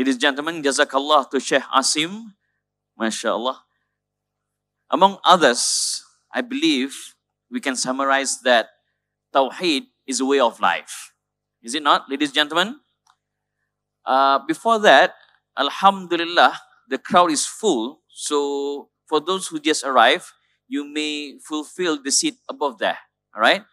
Ladies and gentlemen, Jazakallah to Sheikh Asim. MashaAllah. Among others, I believe we can summarize that Tawheed is a way of life. Is it not, ladies and gentlemen? Uh, before that, Alhamdulillah, the crowd is full. So for those who just arrived, you may fulfill the seat above there. All right?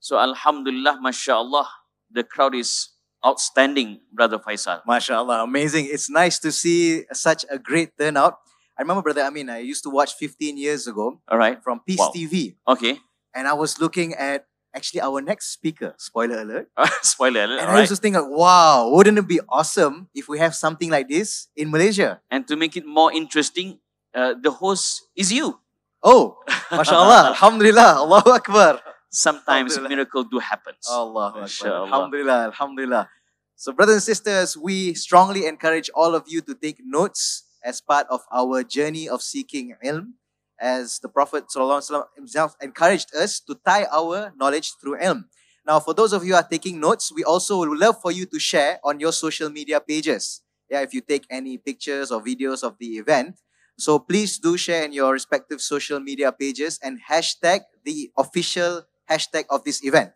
So Alhamdulillah, MashaAllah, the crowd is outstanding, Brother Faisal. MashaAllah, amazing. It's nice to see such a great turnout. I remember, Brother Amin, I used to watch 15 years ago All right? from Peace Wow. TV. Okay. And I was looking at actually our next speaker, spoiler alert. Spoiler alert. And I right? was just thinking, wow, wouldn't it be awesome if we have something like this in Malaysia? And to make it more interesting, uh, the host is you. Oh, mashallah, alhamdulillah, Allahu Akbar. Sometimes miracle do happens. Akbar. Alhamdulillah, alhamdulillah. So, brothers and sisters, we strongly encourage all of you to take notes as part of our journey of seeking ilm. As the Prophet ﷺ himself encouraged us to tie our knowledge through ilm. Now, for those of you who are taking notes, we also would love for you to share on your social media pages. Yeah, if you take any pictures or videos of the event. So please do share in your respective social media pages and hashtag the official hashtag of this event.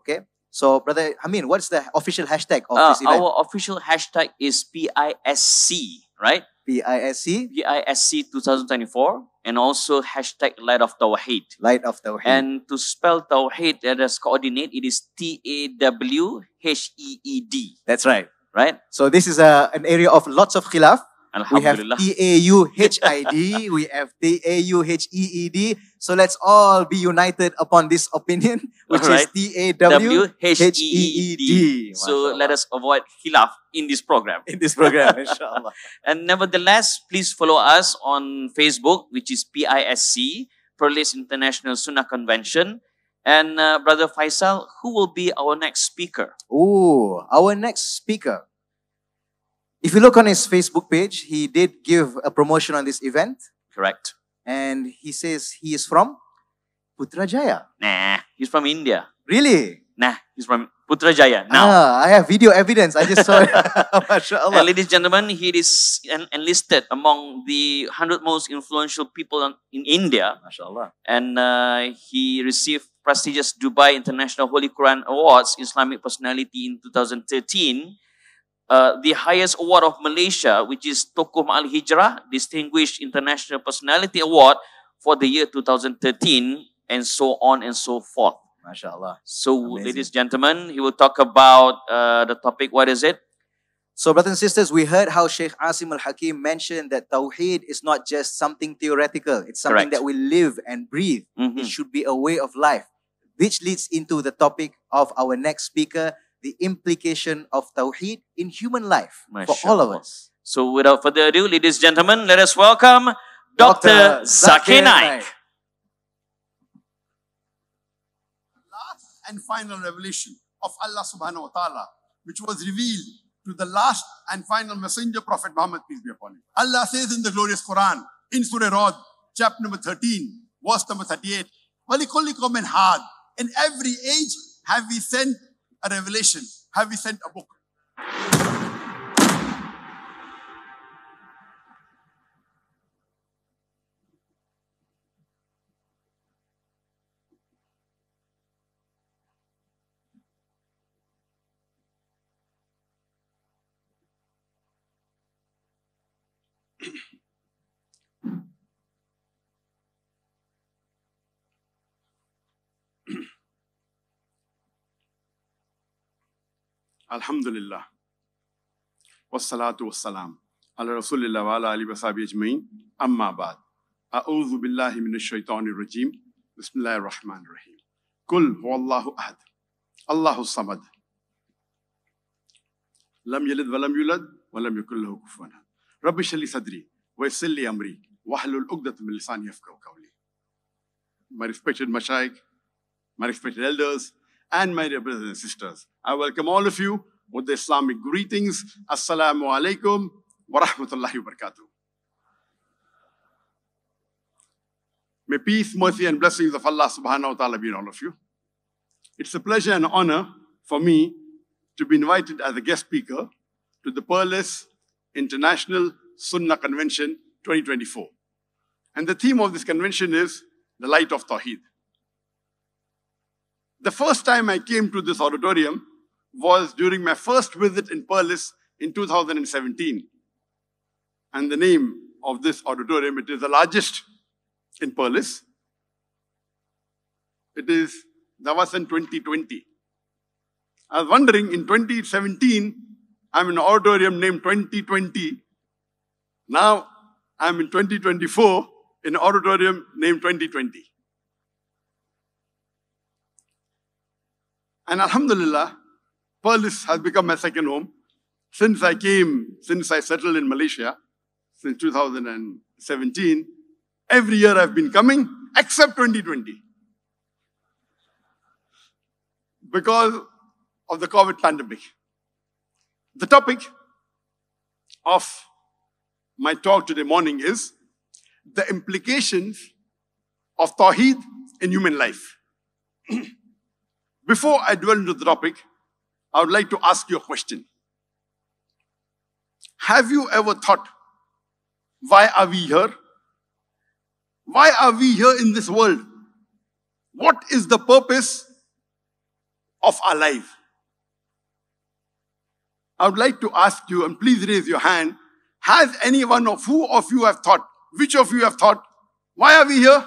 Okay. So, brother Amin, what's the official hashtag of Uh, this event? our official hashtag is PISC, right? PISC, PISC 2024, and also hashtag Light of Tawheed. Light of Tawheed. And to spell Tawheed as coordinate, it is T A W H E E D, That's right. right? So this is a, an area of lots of khilaf. We have Alhamdulillah. T A U H I D. We have T A U H E E D. So let's all be united upon this opinion, which is Alright. T A W W H E E D. So let us avoid khilaf in this program. in this program, inshallah. And nevertheless, please follow us on Facebook, which is PISC, Perlis International Sunnah Convention. And uh, Brother Faisal, who will be our next speaker? Oh, our next speaker. If you look on his Facebook page, he did give a promotion on this event, Correct. and he says he is from Putrajaya. Nah, he's from India. Really? Nah, he's from Putrajaya. Now, Ah, I have video evidence. I just saw it. and MashaAllah. ladies and gentlemen, he is en- enlisted among the 100 most influential people on- in India. MashaAllah. and uh, he received prestigious Dubai International Holy Quran Awards Islamic Personality in 2013. Uh, the highest award of Malaysia, which is Tokoh Al Hijrah Distinguished International Personality Award for the year 2013, and so on and so forth. MashaAllah. So, Amazing. ladies and gentlemen, he will talk about uh, the topic. What is it? So, brothers and sisters, we heard how Sheikh Asim al Hakim mentioned that Tawheed is not just something theoretical, it's something Correct. that we live and breathe. Mhm. It should be a way of life, which leads into the topic of our next speaker the implication of Tawheed in human life for all of us. So without further ado, ladies and gentlemen, let us welcome Dr. Dr. Zakir Naik. Last and final revelation of Allah subhanahu wa ta'ala, which was revealed to the last and final messenger, Prophet Muhammad, peace be upon him. Allah says in the glorious Quran, in Surah Rad, chapter number 13, verse number 38, وَلِكُلِّ قَوْمٍ had. In every age have we sent a revelation, have we sent a book. Alhamdulillah. Wassalatu wassalam. Ala Rasulillah wa ala alihi wa sahbihi ajma'in. Amma ba'd. A'udhu billahi minash shaitanir rajim. Bismillahir rahmanir rahim. Kul huwallahu ahad. Allahu samad. Lam yalid wa lam yulad wa lam yakul lahu kufuwan ahad. Rabbi shrah li sadri wa yassir li amri wahlul 'uqdatam min lisani yafqahu qawli. My respected mashayikh, my respected elders, and my dear brothers and sisters. I welcome all of you with the Islamic greetings. Assalamu alaikum wa rahmatullahi wa barakatuh. May peace, mercy, and blessings of Allah subhanahu wa ta'ala be on all of you. It's a pleasure and honor for me to be invited as a guest speaker to the Perlis International Sunnah Convention 2024. And the theme of this convention is the light of Tawheed. The first time I came to this auditorium was during my first visit in Perlis in 2017. And the name of this auditorium, it is the largest in Perlis. It is Wawasan 2020. I was wondering in 2017, I'm in an auditorium named 2020. Now I'm in 2024 in an auditorium named 2020. And Alhamdulillah, Perlis has become my second home. Since I came, since I settled in Malaysia, since 2017, every year I've been coming, except 2020. Because of the COVID pandemic. The topic of my talk today morning is the implications of Tawheed in human life. Before I dwell into the topic, I would like to ask you a question. Have you ever thought, why are we here? Why are we here in this world? What is the purpose of our life? I would like to ask you, and please raise your hand, has anyone of who of you have thought, which of you have thought, why are we here?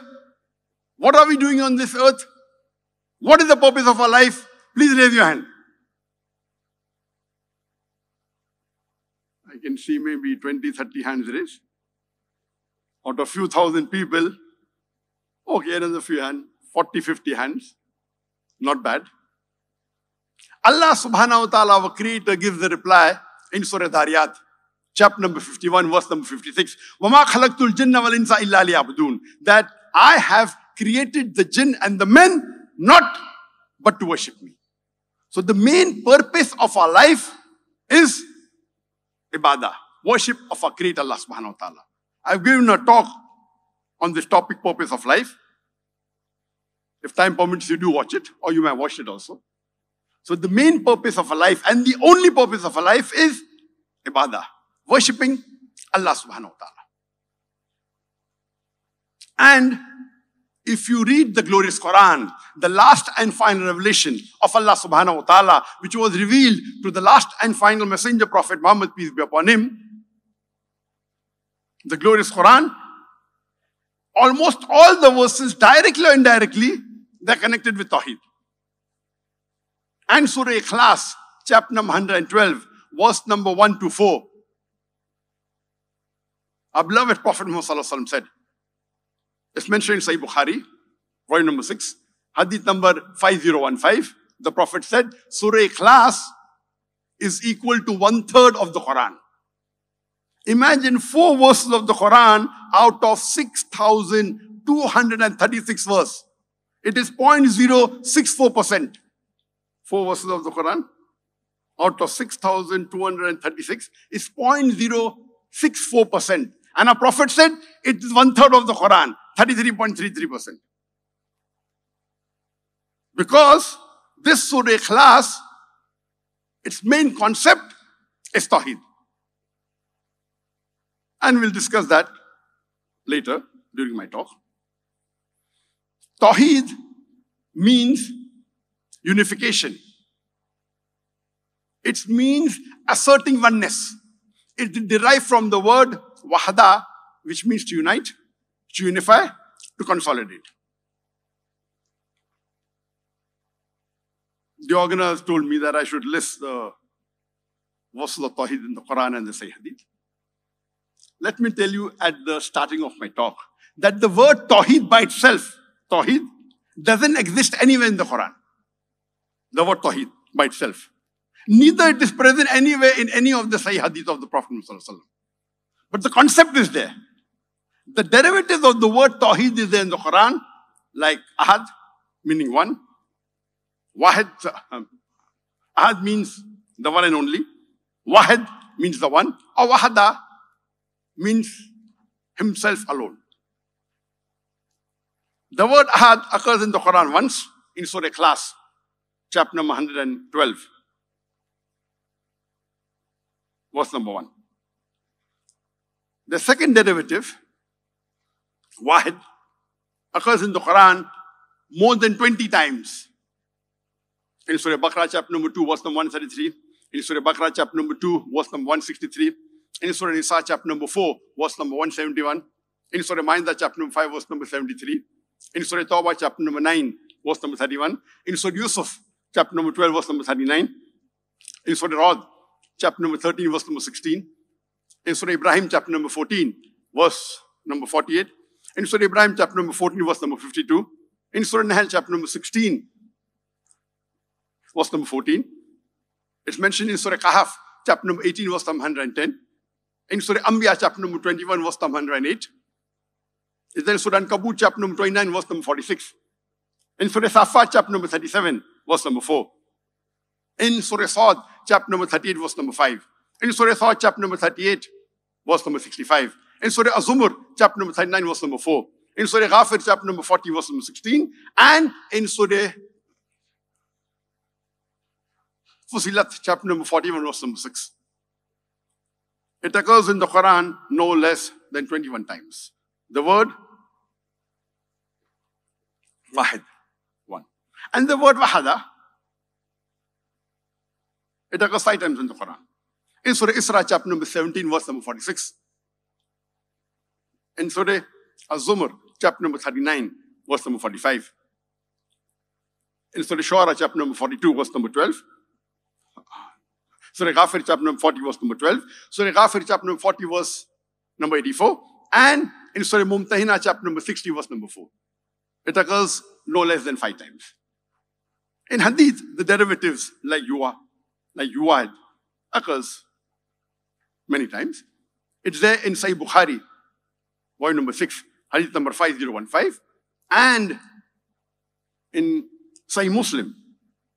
What are we doing on this earth? What is the purpose of our life? Please raise your hand. I can see maybe 20, 30 hands raised. Out of few thousand people, okay, another few hands, 40, 50 hands. Not bad. Allah subhanahu wa ta'ala, our creator, gives the reply in Surah Dhariyat, chapter number 51, verse number 56. وَمَا خَلَقْتُ الْجِنَّ وَالْإِنسَ إِلَّا لِيَعْبُدُونَ That I have created the jinn and the men not but to worship me. So the main purpose of our life is ibadah, worship of our creator Allah subhanahu wa ta'ala. I've given a talk on this topic, purpose of life. If time permits, you do watch it, or you may watch it also. So the main purpose of a life and the only purpose of a life is ibadah, worshipping Allah subhanahu wa ta'ala. And if you read the glorious Quran, the last and final revelation of Allah subhanahu wa ta'ala, which was revealed to the last and final messenger prophet Muhammad, peace be upon him, the glorious Quran, almost all the verses, directly or indirectly, they're connected with Tawheed. And Surah Ikhlas, chapter number 112, verse number 1 to 4. Our beloved Prophet Muhammad said, it's mentioned in Sahih Bukhari, volume number 6, hadith number 5015. The Prophet said, Surah Ikhlas is equal to one third of the Quran. Imagine four verses of the Quran out of 6,236 verses. It is 0.064%. Four verses of the Quran out of 6,236 is 0.064%. And our Prophet said it is one third of the Quran, 33.33%. Because this Surah Ikhlas, its main concept is Tawheed. And we'll discuss that later during my talk. Tawheed means unification. It means asserting oneness. It derived from the word wahada, which means to unite, to unify, to consolidate. The organizers told me that I should list the verses of Tawheed in the Quran and the Sahih Hadith. Let me tell you at the starting of my talk that the word Tawheed by itself, Tawheed, doesn't exist anywhere in the Quran. The word Tawheed by itself. Neither it is present anywhere in any of the Sahih Hadith of the Prophet But the concept is there. The derivative of the word Tawheed is there in the Quran, like Ahad, meaning one. Wahid, um, Ahad means the one and only. Wahid means the one. Or Wahada means himself alone. The word Ahad occurs in the Quran once in Surah Ikhlas, chapter number 112, verse number 1. The second derivative, wahid, occurs in the Quran more than 20 times. In Surah Baqarah, chapter number 2, verse number 133. In Surah Baqarah, chapter number 2, verse number 163. In Surah Nisa, chapter number 4, verse number 171. In Surah Ma'idah, chapter number 5, verse number 73. In Surah Tawbah, chapter number 9, verse number 31. In Surah Yusuf, chapter number 12, verse number 39. In Surah Rad, chapter number 13, verse number 16. In Surah Ibrahim, chapter number 14, verse number 48. In Surah Ibrahim, chapter number 14, verse number 52. In Surah Nahl, chapter number 16, verse number 14. It's mentioned in Surah Kahf, chapter number 18, verse number 110. In Surah Anbiya, chapter number 21, verse number 108. It's then Surah Ankabut, chapter number 29, verse number 46. In Surah Safat, chapter number 37, verse number 4. In Surah Sad, chapter number 38, verse number 5. In Surah Sad, chapter number 38, verse number 65. In Surah Az-Zumar, chapter number 39, verse number 4. In Surah Ghafir, chapter number 40, verse number 16. And in Surah Fusilat, chapter number 41, verse number 6. It occurs in the Quran no less than 21 times. The word Wahid, one. And the word Wahada, it occurs five times in the Quran. In Surah Isra, chapter number 17, verse number 46. In Surah Az-Zumar, chapter number 39, verse number 45. In Surah Shura, chapter number 42, verse number 12. Surah Ghafir, chapter number 40, verse number 12. Surah Ghafir, chapter number 40, verse number 84. And in Surah Mumtahina, chapter number 60, verse number 4. It occurs no less than five times. In Hadith, the derivatives like yuwa, like yuwad, occurs many times. It's there in Sahih Bukhari, volume number 6, Hadith number 5015, and in Sahih Muslim,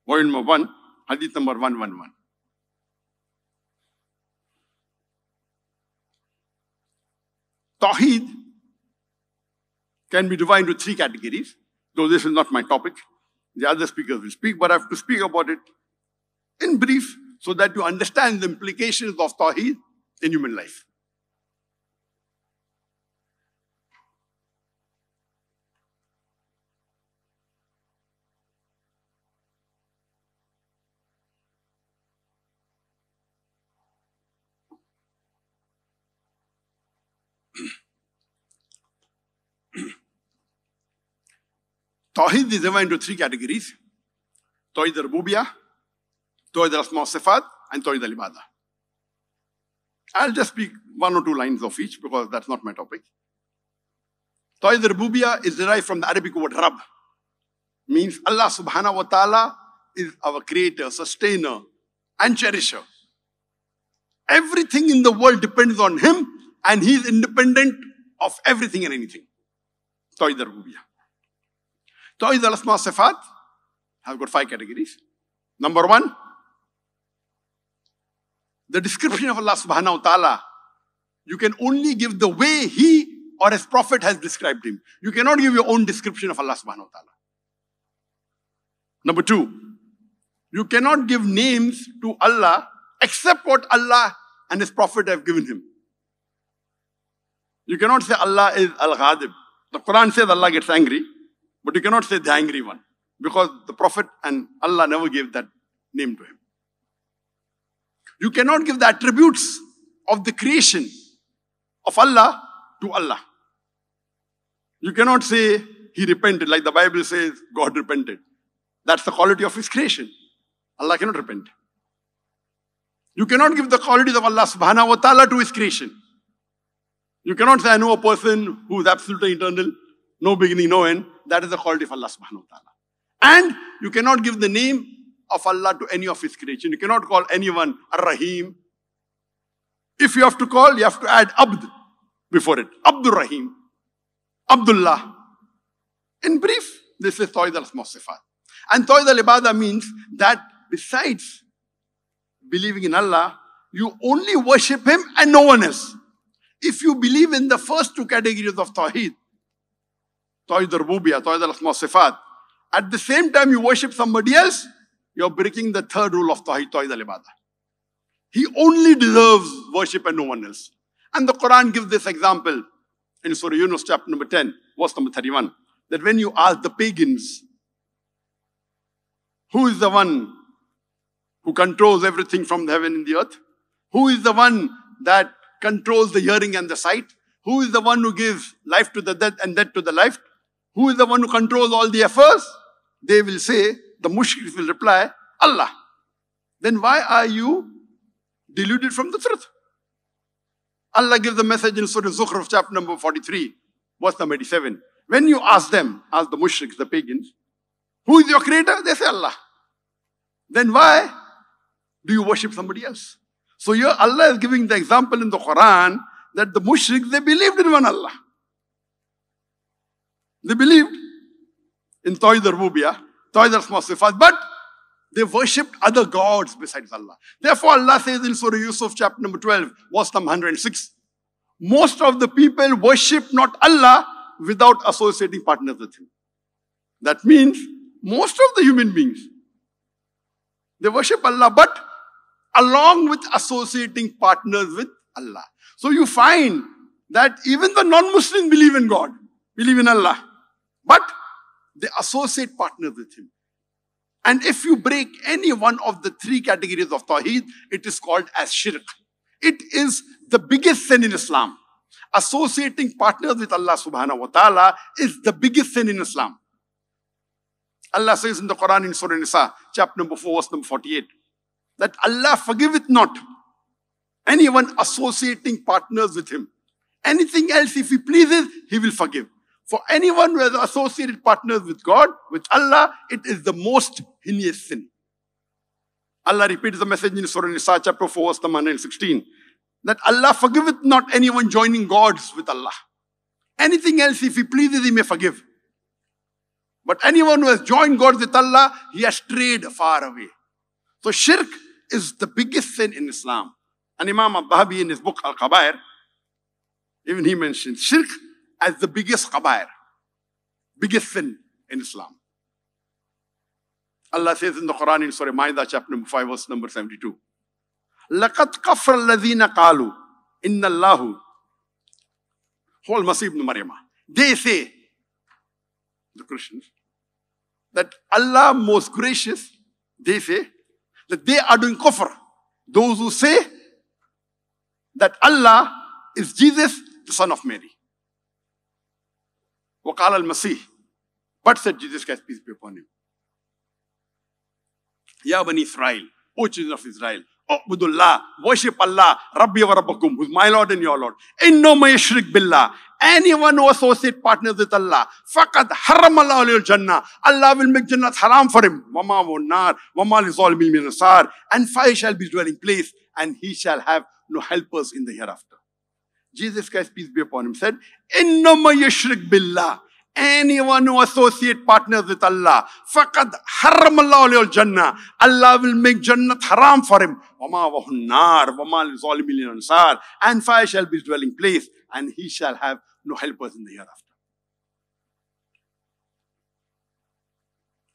volume number 1, Hadith number 111. Tawheed can be divided into three categories, though this is not my topic. The other speakers will speak, but I have to speak about it in brief so that you understand the implications of Tawheed in human life. Tawheed is divided into three categories. Tawheed al-Rububiyah, Tawheed al-Asma Sifat, and Tawheed al-Ibadah. I'll just speak one or two lines of each because that's not my topic. Tawheed al-Rububiyah is derived from the Arabic word Rab. Means Allah subhanahu wa ta'ala is our creator, sustainer, and cherisher. Everything in the world depends on Him and He is independent of everything and anything. Tawheed al-Rububiyah. Tawhid al-Asma Sifat have got five categories. Number one, the description of Allah subhanahu wa ta'ala. You can only give the way He or His Prophet has described Him. You cannot give your own description of Allah subhanahu wa ta'ala. Number two, you cannot give names to Allah except what Allah and His Prophet have given Him. You cannot say Allah is Al-Ghadib. The Quran says Allah gets angry. But you cannot say the angry one because the Prophet and Allah never gave that name to him. You cannot give the attributes of the creation of Allah to Allah. You cannot say he repented, like the Bible says God repented. That's the quality of his creation. Allah cannot repent. You cannot give the qualities of Allah subhanahu wa ta'ala to his creation. You cannot say, I know a person who is absolutely eternal, no beginning, no end. That is the quality of Allah subhanahu wa ta'ala. And you cannot give the name of Allah to any of His creation. You cannot call anyone Ar-Rahim. If you have to call, you have to add Abd before it. Abdul Rahim. Abdullah. In brief, this is Tawhid al Sifat. And Tawhid al Ibadah means that besides believing in Allah, you only worship Him and no one else. If you believe in the first two categories of Tawheed, Tawhid al-Rububiyah, Tawhid al-Asma Sifat. At the same time you worship somebody else, you're breaking the third rule of Tawhid, Tawhid al-Ibadah. He only deserves worship and no one else. And the Quran gives this example in Surah Yunus, chapter number 10, verse number 31, that when you ask the pagans, who is the one who controls everything from the heaven and the earth? Who is the one that controls the hearing and the sight? Who is the one who gives life to the dead and death to the life? Who is the one who controls all the affairs? They will say, the mushriks will reply, Allah. Then why are you deluded from the truth? Allah gives the message in Surah Zukhruf, chapter number 43, verse number 87. When you ask them, ask the mushriks, the pagans, who is your creator? They say Allah. Then why do you worship somebody else? So here Allah is giving the example in the Quran that the mushriks, they believed in one Allah. They believed in Tawhid al-Rububiyah, but they worshipped other gods besides Allah. Therefore, Allah says in Surah Yusuf, chapter number 12, verse number 106, most of the people worship not Allah without associating partners with Him. That means most of the human beings, they worship Allah, but along with associating partners with Allah. So you find that even the non-Muslims believe in God, believe in Allah, but they associate partners with Him. And if you break any one of the three categories of Tawheed, it is called as Shirk. It is the biggest sin in Islam. Associating partners with Allah subhanahu wa ta'ala is the biggest sin in Islam. Allah says in the Quran in Surah Nisa, chapter number 4, verse number 48, that Allah forgiveth not anyone associating partners with Him. Anything else, if He pleases, He will forgive. For anyone who has associated partners with God, with Allah, it is the most heinous sin. Allah repeats the message in Surah Nisa, chapter 4, verse 116, that Allah forgiveth not anyone joining gods with Allah. Anything else, if He pleases, He may forgive. But anyone who has joined God with Allah, he has strayed far away. So shirk is the biggest sin in Islam. And Imam Al-Dhahabi in his book Al-Kabair, even he mentioned shirk as the biggest kabair, biggest sin in Islam. Allah says in the Quran in Surah Ma'idah, chapter number 5, verse number 72. لَقَدْ كَفْرَ الَّذِينَ قَالُوا إِنَّ اللَّهُ whole Masih ibn Maryam. They say, the Christians, that Allah most gracious, they say, that they are doing kufr. Those who say that Allah is Jesus, the son of Mary. وقال المسيح but said Jesus Christ peace be upon him Ya Bani Israel O children of Israel Ubudullah, worship Allah, Rabbi wa Rabbakum, who's my Lord and your Lord. Inno ma yashrik billah. Anyone who associate partners with Allah, faqad haram Allah alayhi jannah. Allah will make Jannah haram for him. Wama wa nar, wama li zalimin min asar. And fire shall be dwelling place, and he shall have no helpers in the hereafter. Jesus Christ, peace be upon him, said, Innama yashrik billah. Anyone who associate partners with Allah, faqad haram Allah jannah. Allah will make Jannah haram for him. Wama wahunnar, wama zalimin ansar. And fire shall be his dwelling place, and he shall have no helpers in the hereafter.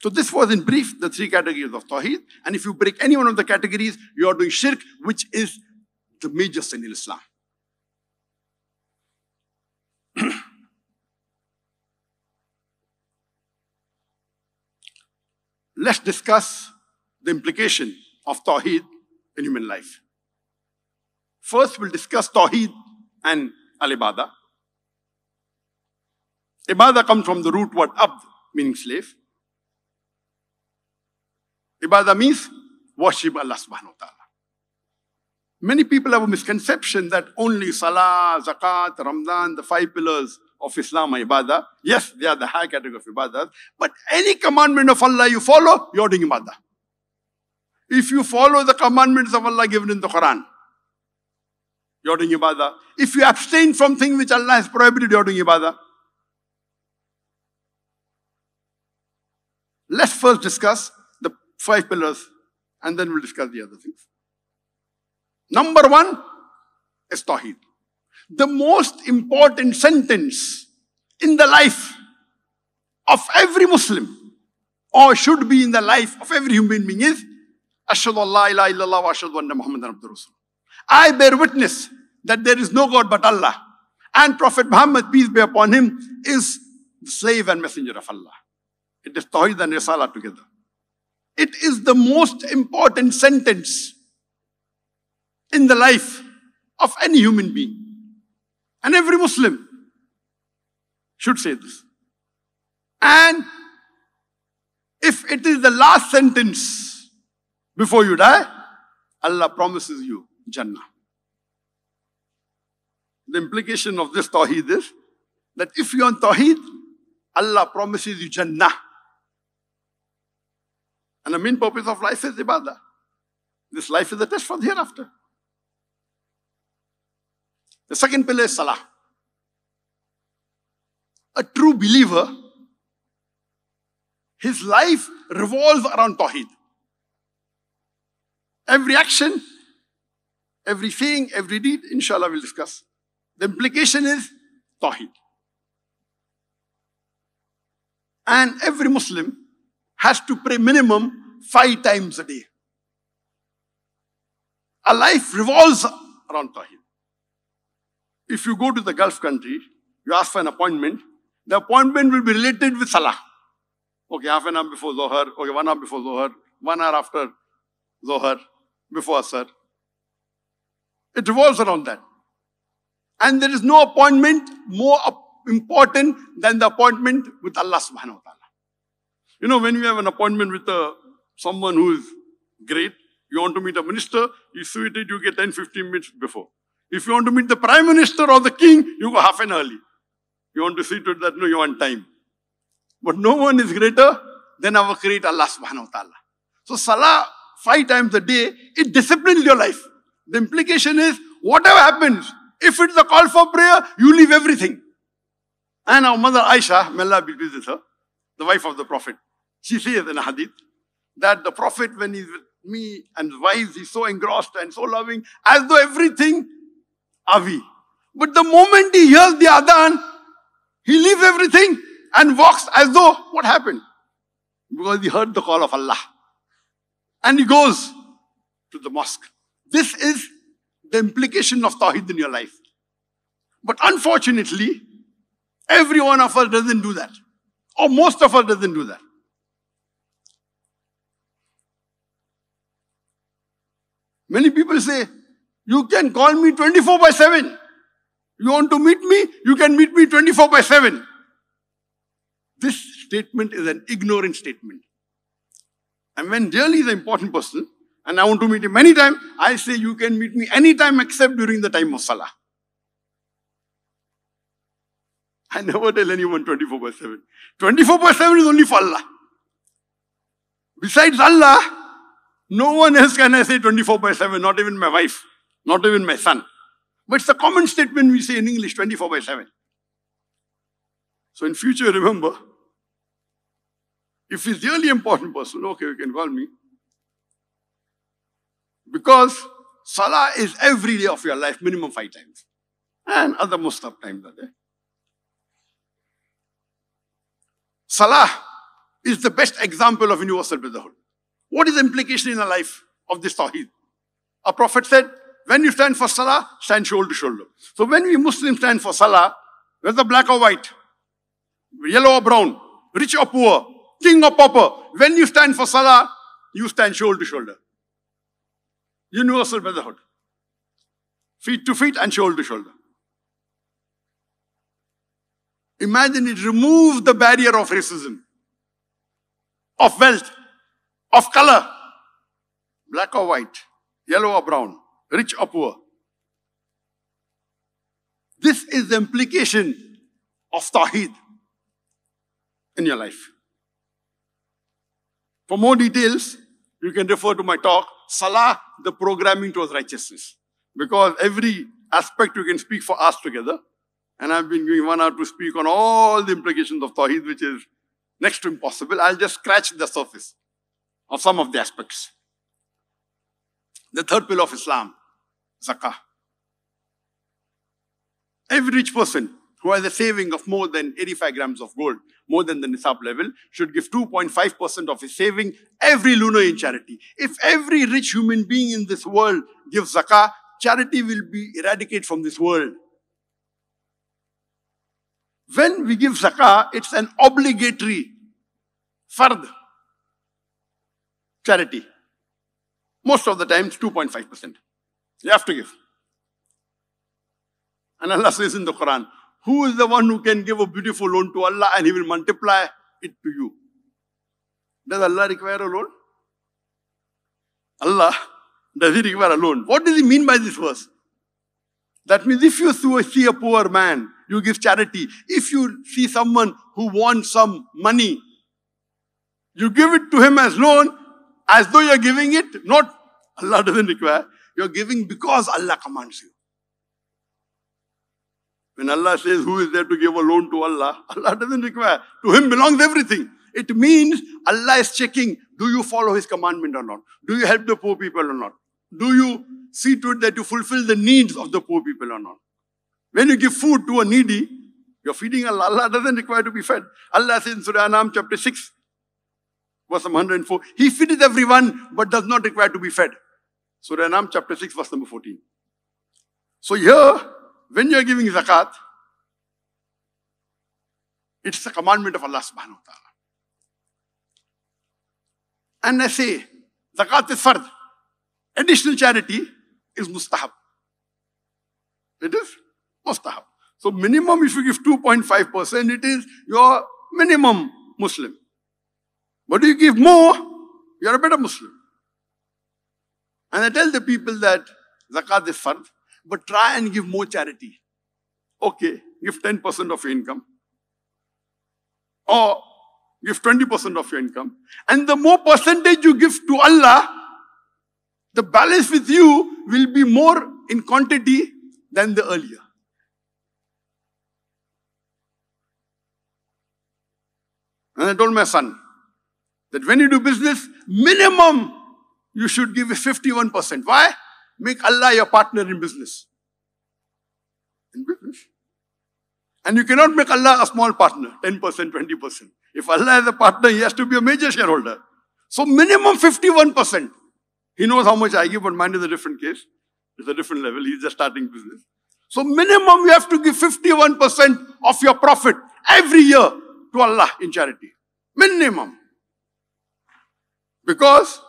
So this was in brief the three categories of Tawheed. And if you break any one of the categories, you are doing shirk, which is the major sin in Islam. Let's discuss the implication of Tawheed in human life. First, we'll discuss Tawheed and Al-Ibadah. Ibadah comes from the root word abd, meaning slave. Ibadah means worship Allah subhanahu wa ta'ala. Many people have a misconception that only Salah, Zakat, Ramadan, the five pillars of Islam are ibadah. Yes, they are the high category of ibadah. But any commandment of Allah you follow, you're doing ibadah. If you follow the commandments of Allah given in the Quran, you're doing ibadah. If you abstain from things which Allah has prohibited, you're doing ibadah. Let's first discuss the five pillars and then we'll discuss the other things. Number one is Tawheed. The most important sentence in the life of every Muslim or should be in the life of every human being is Ashhadu Allah ilaha illallah wa ashhadu anna Muhammadan Rasul. I bear witness that there is no God but Allah. And Prophet Muhammad, peace be upon him, is the slave and messenger of Allah. It is Tawheed and Risala together. It is the most important sentence in the life of any human being. And every Muslim should say this. And if it is the last sentence before you die, Allah promises you Jannah. The implication of this Tawheed is that if you're on Tawheed, Allah promises you Jannah. And the main purpose of life is ibadah. This life is a test for the hereafter. The second pillar is salah. A true believer, his life revolves around Tawheed. Every action, every every deed, inshallah, we'll discuss. The implication is Tawheed. And every Muslim has to pray minimum five times a day. A life revolves around Tawheed. If you go to the Gulf country, you ask for an appointment, the appointment will be related with Salah. Okay, half an hour before Zohar, okay, one hour before Zohar, one hour after Zohar, before Asr. It revolves around that. And there is no appointment more important than the appointment with Allah subhanahu wa ta'ala. You know, when you have an appointment with uh, someone who is great, you want to meet a minister, you suit it, you get 10, 15 minutes before. If you want to meet the prime minister or the king, you go half an early. You want to see to it that no, you're on time. But no one is greater than our creator Allah subhanahu wa ta'ala. So salah five times a day, it disciplines your life. The implication is whatever happens, if it's a call for prayer, you leave everything. And our mother Aisha, may Allah be pleased with her, the wife of the Prophet, she says in a hadith that the Prophet, when he's with me and his wives, he's so engrossed and so loving, as though everything we. But the moment he hears the adhan, he leaves everything and walks as though what happened? Because he heard the call of Allah. And he goes to the mosque. This is the implication of Tawheed in your life. But unfortunately, every one of us doesn't do that. Or most of us doesn't do that. Many people say, you can call me 24 by 7. You want to meet me? You can meet me 24 by 7. This statement is an ignorant statement. And when really the important person, and I want to meet him anytime, I say you can meet me anytime except during the time of Salah. I never tell anyone 24 by 7. 24 by 7 is only for Allah. Besides Allah, no one else can I say 24 by 7, not even my wife, not even my son. But it's a common statement we say in English 24 by 7. So in future, remember, if he's really important person, okay, you can call me. Because Salah is every day of your life, minimum five times. And other of times are there. Salah is the best example of universal brotherhood. What is the implication in the life of this Tawheed? A prophet said, when you stand for Salah, stand shoulder to shoulder. So when we Muslims stand for Salah, whether black or white, yellow or brown, rich or poor, king or pauper, when you stand for Salah, you stand shoulder to shoulder. Universal brotherhood. Feet to feet and shoulder to shoulder. Imagine it removes the barrier of racism, of wealth, of color, black or white, yellow or brown, rich or poor. This is the implication of Tawheed in your life. For more details, you can refer to my talk, Salah, the programming towards righteousness. Because every aspect you can speak for us together. And I've been giving one hour to speak on all the implications of Tawheed, which is next to impossible. I'll just scratch the surface of some of the aspects. The third pillar of Islam, zakah. Every rich person who has a saving of more than 85 grams of gold, more than the nisab level, should give 2.5% of his saving every lunar in charity. If every rich human being in this world gives zakah, charity will be eradicated from this world. When we give zakah, it's an obligatory fard charity. Most of the times, 2.5%. You have to give. And Allah says in the Quran, who is the one who can give a beautiful loan to Allah and He will multiply it to you? Does Allah require a loan? Allah, does He require a loan? What does He mean by this verse? That means if you see a poor man, you give charity. If you see someone who wants some money, you give it to him as loan, as though you're giving it, not Allah doesn't require. You're giving because Allah commands you. When Allah says, Who is there to give a loan to Allah? Allah doesn't require. To Him belongs everything. It means Allah is checking do you follow His commandment or not? Do you help the poor people or not? Do you see to it that you fulfill the needs of the poor people or not? When you give food to a needy, you're feeding Allah. Allah doesn't require to be fed. Allah says in Surah Anam chapter 6, verse 104, He feeds everyone but does not require to be fed. Surah Anam chapter 6, verse number 14. So here, when you are giving zakat, it's a commandment of Allah subhanahu wa ta'ala. And I say, zakat is fard. Additional charity is mustahab. It is mustahab. So minimum if you give 2.5%, it is your minimum Muslim. But if you give more, you're a better Muslim. And I tell the people that zakat is fard, but try and give more charity. Okay, give 10% of your income. Or give 20% of your income. And the more percentage you give to Allah, the balance with you will be more in quantity than the earlier. And I told my son that when you do business, minimum you should give 51%. Why? Make Allah your partner in business. In business. And you cannot make Allah a small partner, 10%, 20%. If Allah is a partner, he has to be a major shareholder. So minimum 51%. He knows how much I give, but mine is a different case. It's a different level. He's just starting business. So minimum you have to give 51% of your profit every year to Allah in charity. Minimum. Because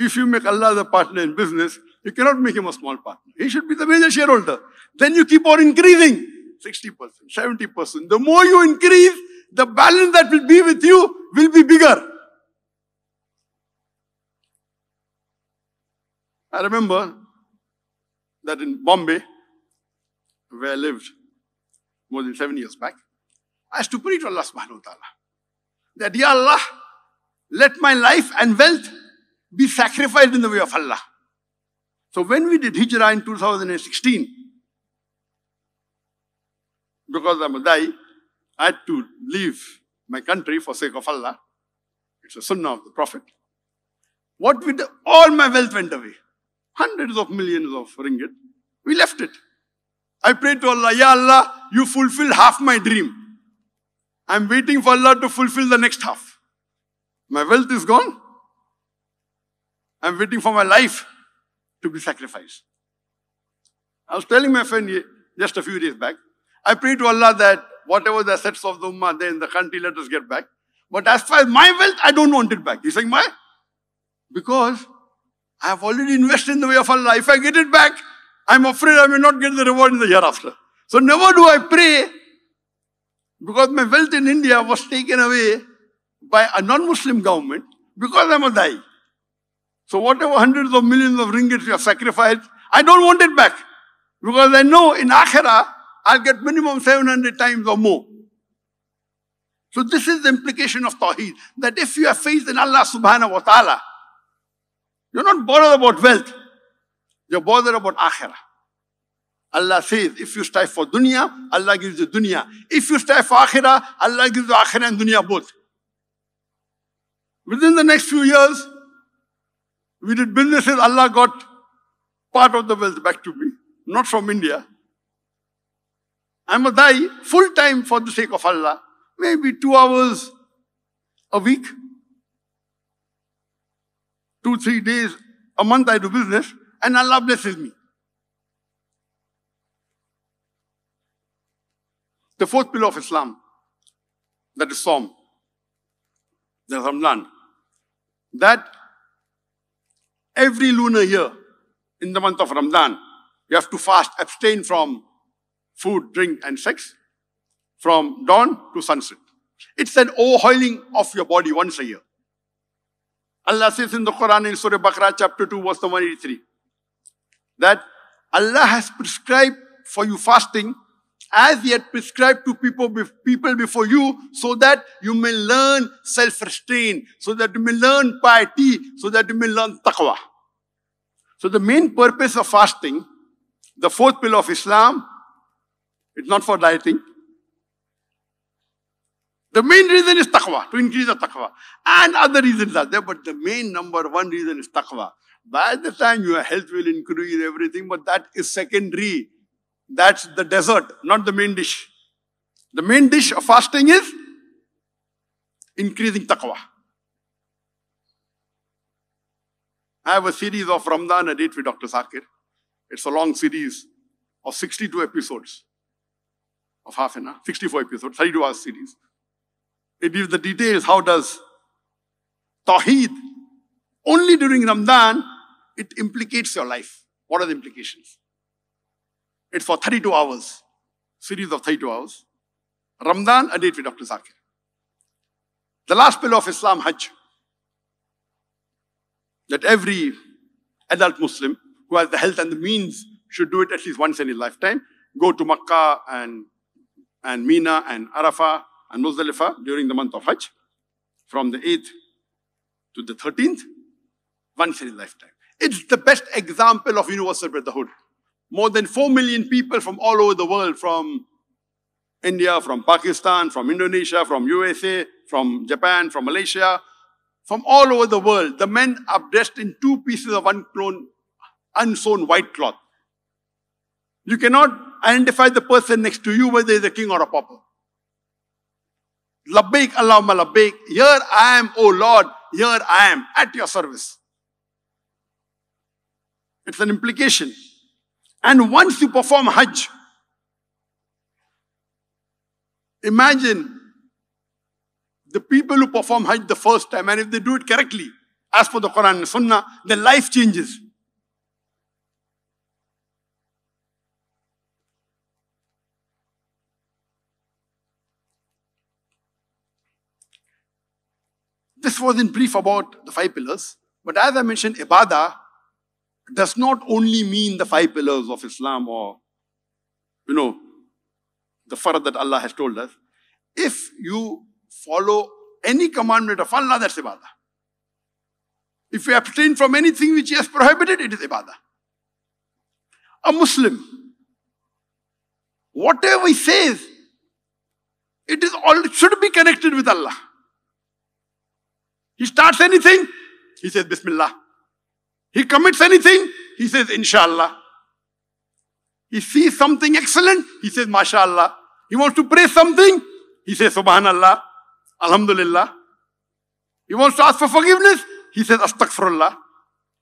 if you make Allah the partner in business, you cannot make him a small partner. He should be the major shareholder. Then you keep on increasing 60%, 70%. The more you increase, the balance that will be with you will be bigger. I remember that in Bombay, where I lived more than seven years back, I used to pray to Allah subhanahu wa ta'ala that, Ya Allah, let my life and wealth be sacrificed in the way of Allah. So when we did Hijrah in 2016, because I'm a Dai, I had to leave my country for sake of Allah. It's a sunnah of the Prophet. What we did, all my wealth went away. Hundreds of millions of ringgit. We left it. I prayed to Allah, Ya Allah, you fulfill half my dream. I'm waiting for Allah to fulfill the next half. My wealth is gone. I'm waiting for my life to be sacrificed. I was telling my friend just a few days back, I pray to Allah that whatever the assets of the Ummah there in the country, let us get back. But as far as my wealth, I don't want it back. He's saying, why? Because I have already invested in the way of Allah. If I get it back, I'm afraid I may not get the reward in the hereafter. So never do I pray because my wealth in India was taken away by a non-Muslim government because I'm a Dai. So whatever hundreds of millions of ringgits you have sacrificed, I don't want it back. Because I know in Akhira, I'll get minimum 700 times or more. So this is the implication of Tawheed. That if you have faith in Allah subhanahu wa ta'ala, you're not bothered about wealth. You're bothered about Akhirah. Allah says, if you strive for dunya, Allah gives you dunya. If you strive for akhirah, Allah gives you akhirah and dunya both. Within the next few years, we did businesses, Allah got part of the wealth back to me, not from India. I must die full time for the sake of Allah, maybe two hours a week, two, three days a month I do business, and Allah blesses me. The fourth pillar of Islam, that is Sawm, the Ramadan, that every lunar year in the month of Ramadan, you have to fast, abstain from food, drink, and sex from dawn to sunset. It's an overhauling of your body once a year. Allah says in the Quran in Surah Baqarah chapter 2 verse 183 that Allah has prescribed for you fasting as He had prescribed to people, people before you so that you may learn self-restraint, so that you may learn piety, so that you may learn taqwa. So the main purpose of fasting, the fourth pillar of Islam, it's not for dieting. The main reason is taqwa, to increase the taqwa. And other reasons are there, but the main number one reason is taqwa. By the time your health will increase everything, but that is secondary. That's the dessert, not the main dish. The main dish of fasting is increasing taqwa. I have a series of Ramadan a date with Dr. Zakir. It's a long series of 62 episodes of half an hour, 64 episodes, 32 hours series. It gives the details how does Tawheed only during Ramadan it implicates your life. What are the implications? It's for 32 hours, series of 32 hours. Ramadan, a date with Dr. Zakir. The last pillar of Islam, Hajj. That every adult Muslim who has the health and the means should do it at least once in his lifetime. Go to Makkah and, and Mina and Arafah and Muzdalifah during the month of Hajj from the 8th to the 13th, once in his lifetime. It's the best example of universal brotherhood. More than 4 million people from all over the world, from India, from Pakistan, from Indonesia, from USA, from Japan, from Malaysia, from all over the world. The men are dressed in two pieces of uncloned, unsewn white cloth. You cannot identify the person next to you whether he's a king or a pauper. Labbaik Allahumma labbaik. Here I am, O Lord. Here I am at your service. It's an implication. And once you perform Hajj, imagine the people who perform Hajj the first time, and if they do it correctly, as per the Quran and Sunnah, their life changes. This was in brief about the five pillars. But as I mentioned, ibadah does not only mean the five pillars of Islam or, you know, the farad that Allah has told us. If you follow any commandment of Allah, that's ibadah. If you abstain from anything which He has prohibited, it is ibadah. A Muslim, whatever he says, it is all it should be connected with Allah. He starts anything, he says Bismillah. He commits anything, he says Inshallah. He sees something excellent, he says MashaAllah. He wants to pray something, he says Subhanallah, Alhamdulillah. He wants to ask for forgiveness, he says Astaghfirullah.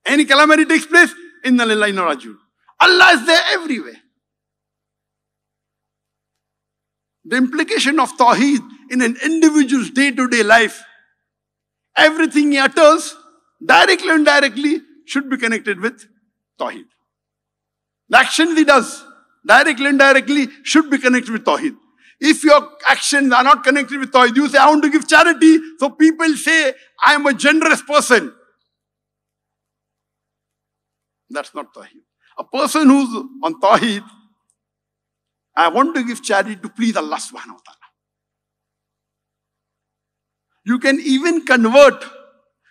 Any calamity takes place, Inna lillahi inna rajun. Allah is there everywhere. The implication of Tawheed in an individual's day to day life, everything he utters, directly and indirectly, should be connected with Tawheed. The actions he does, directly and indirectly, should be connected with Tawheed. If your actions are not connected with Tawheed, you say, I want to give charity, so people say, I am a generous person. That's not Tawheed. A person who's on Tawheed, I want to give charity to please Allah subhanahu wa ta'ala. You can even convert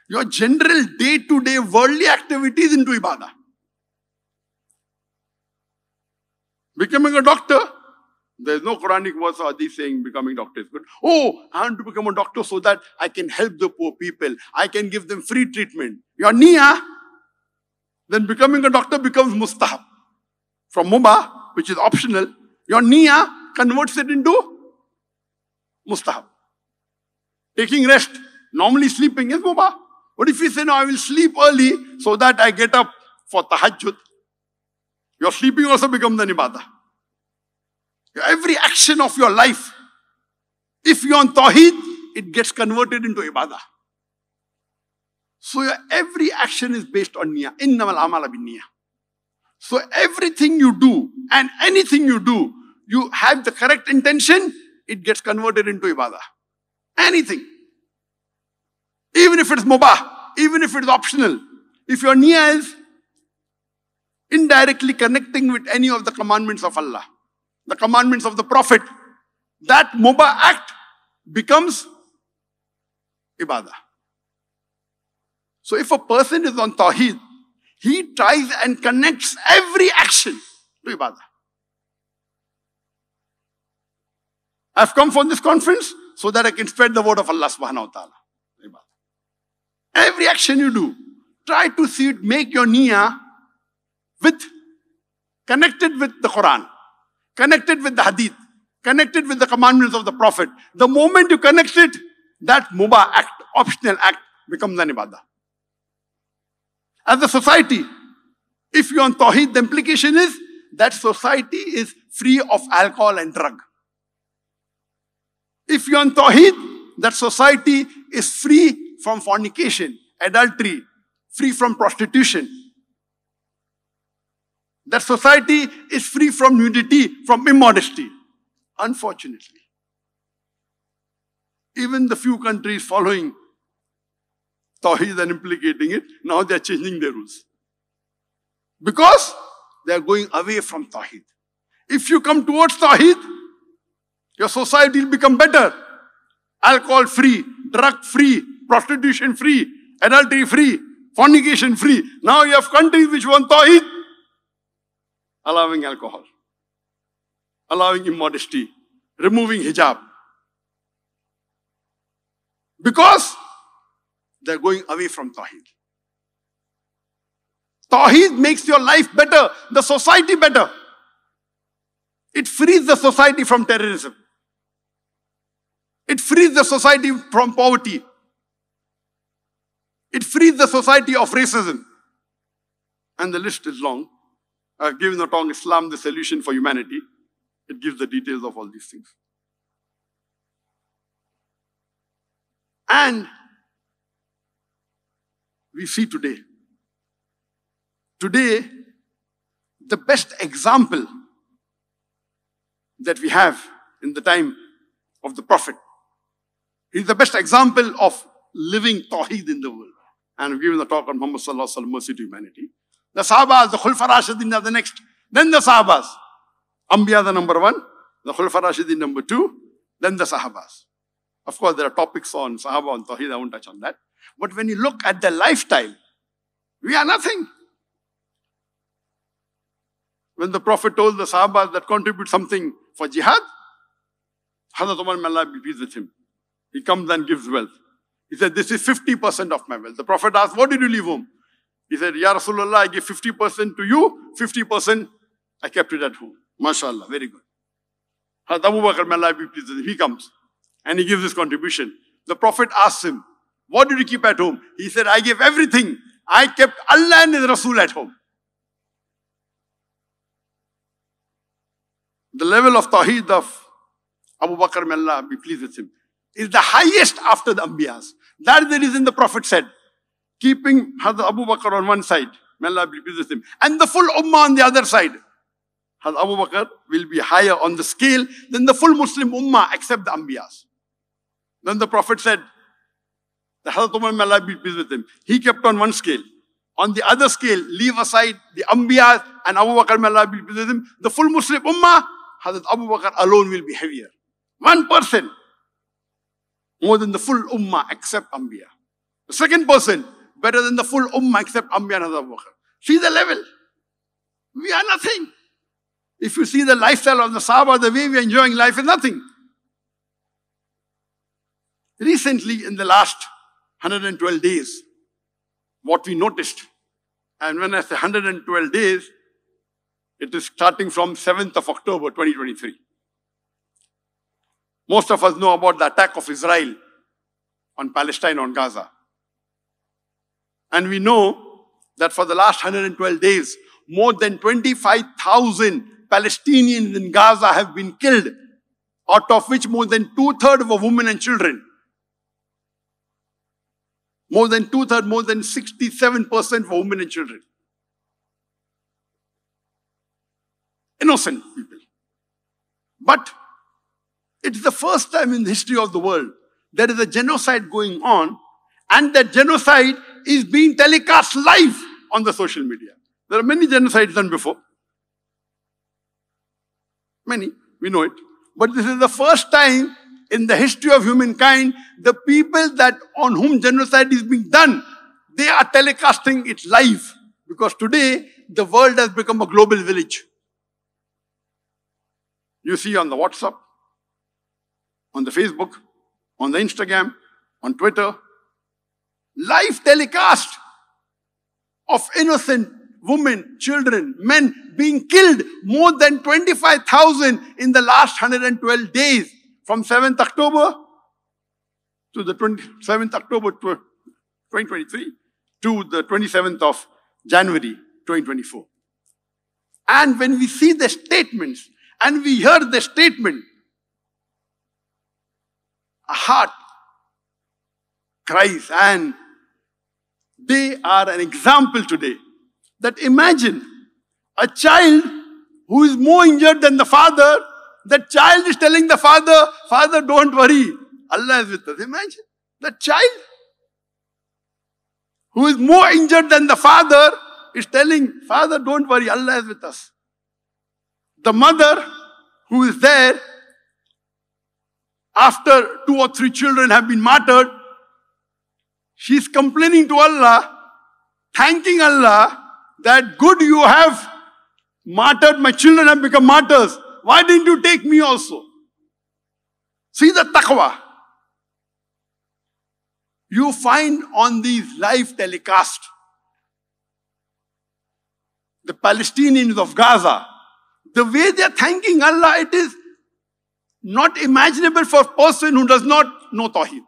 your general day to day worldly activities into ibadah. Becoming a doctor, there's no Quranic verse or hadith saying becoming doctor is good. Oh, I want to become a doctor so that I can help the poor people. I can give them free treatment. Your niya, then becoming a doctor becomes mustahab. From mubah, which is optional, your niya converts it into mustahab. Taking rest, normally sleeping is mubah. But if you say, no, I will sleep early so that I get up for tahajjud, your sleeping also becomes an ibadah. Every action of your life, if you're on Tawheed, it gets converted into Ibadah. So every action is based on Niyyah. Innamal amala bin niyyah. So everything you do and anything you do, you have the correct intention, it gets converted into Ibadah. Anything. Even if it's mubah, even if it's optional. If your niyyah is indirectly connecting with any of the commandments of Allah, the commandments of the Prophet, that mubah act becomes ibadah. So if a person is on Tawheed, he tries and connects every action to ibadah. I've come for this conference so that I can spread the word of Allah subhanahu wa ta'ala. Every action you do, try to see it, make your niyyah with, connected with the Quran, connected with the hadith, connected with the commandments of the Prophet. The moment you connect it, that mubah act, optional act, becomes an ibadah. As a society, if you're on Tawheed, the implication is that society is free of alcohol and drug. If you're on Tawheed, that society is free from fornication, adultery, free from prostitution. That society is free from nudity, from immodesty. Unfortunately, even the few countries following Tawheed and implicating it, now they are changing their rules. Because they are going away from Tawheed. If you come towards Tawheed, your society will become better. Alcohol free, drug free, prostitution free, adultery free, fornication free. Now you have countries which want Tawheed, allowing alcohol, allowing immodesty, removing hijab. Because they're going away from Tawheed. Tawheed makes your life better, the society better. It frees the society from terrorism. It frees the society from poverty. It frees the society of racism. And the list is long. I've given the talk Islam, the solution for humanity. It gives the details of all these things. And we see today. Today, the best example that we have in the time of the Prophet. He's the best example of living Tawheed in the world. And I've given the talk on Muhammad Sallallahu Alaihi Wasallam, mercy to humanity. The Sahabas, the Khulfa Rashidin are the next. Then the Sahabas. Ambiya the number one, the Khulfa Rashidin number two, then the Sahabas. Of course, there are topics on Sahaba and Tawheed, I won't touch on that. But when you look at the lifetime, we are nothing. When the Prophet told the Sahabas that contribute something for jihad, Hazrat Umar may Allah be pleased with him. He comes and gives wealth. He said, This is 50% of my wealth. The Prophet asked, What did you leave home? He said, Ya Rasulullah, I give 50% to you, 50% I kept it at home. MashaAllah, very good. Hazrat Abu Bakr, may Allah be pleased with him. He comes and he gives his contribution. The Prophet asks him, What did you keep at home? He said, I gave everything. I kept Allah and His Rasul at home. The level of Tawheed of Abu Bakr, may Allah be pleased with him, is the highest after the Ambiyas. That is the reason the Prophet said, keeping Hazrat Abu Bakr on one side, may Allah be pleased with him, and the full Ummah on the other side. Hazrat Abu Bakr will be higher on the scale than the full Muslim Ummah except the Ambiyas. Then the Prophet said, the Hazrat Umar may Allah be pleased with him. He kept on one scale. On the other scale, leave aside the Ambiyas and Abu Bakr may Allah be pleased with him. The full Muslim Ummah, Hazrat Abu Bakr alone will be heavier. One person more than the full Ummah except Ambiya. The second person better than the full Ummah except Ambiya and Hazrat Abu Bakr. See the level. We are nothing. If you see the lifestyle of the Sahaba, the way we are enjoying life is nothing. Recently, in the last 112 days, what we noticed, and when I say 112 days, it is starting from 7th of October 2023. Most of us know about the attack of Israel on Palestine, on Gaza. And we know that for the last 112 days, more than 25,000 Palestinians in Gaza have been killed, out of which more than two thirds were women and children. More than two thirds, more than 67% were women and children. Innocent people. But it's the first time in the history of the world there is a genocide going on, and that genocide is being telecast live on the social media. There are many genocides done before. Many, we know it. But this is the first time in the history of humankind, the people that on whom genocide is being done, they are telecasting it live. Because today, the world has become a global village. You see on the WhatsApp, on the Facebook, on the Instagram, on Twitter, live telecast of innocent women, children, men being killed more than 25,000 in the last 112 days from 7th October to the 27th October 2023 to the 27th of January 2024. And when we see the statements and we hear the statement, a heart cries and they are an example today that imagine a child who is more injured than the father, That child is telling the father, Father, don't worry, Allah is with us. Imagine the child who is more injured than the father is telling, Father, don't worry, Allah is with us. The mother who is there after two or three children have been martyred, she's complaining to Allah, thanking Allah that good you have martyred, my children have become martyrs. Why didn't you take me also? See the taqwa. You find on these live telecast the Palestinians of Gaza, the way they are thanking Allah, it is not imaginable for a person who does not know Tawheed.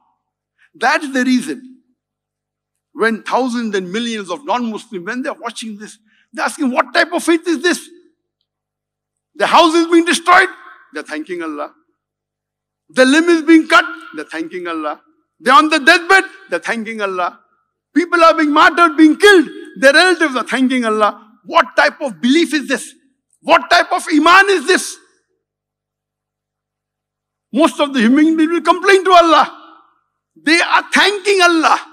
That's the reason when thousands and millions of non-Muslims, when they're watching this, they're asking, what type of faith is this? The house is being destroyed, they're thanking Allah. The limb is being cut, they're thanking Allah. They're on the deathbed, they're thanking Allah. People are being martyred, being killed, their relatives are thanking Allah. What type of belief is this? What type of iman is this? Most of the human beings will complain to Allah. They are thanking Allah.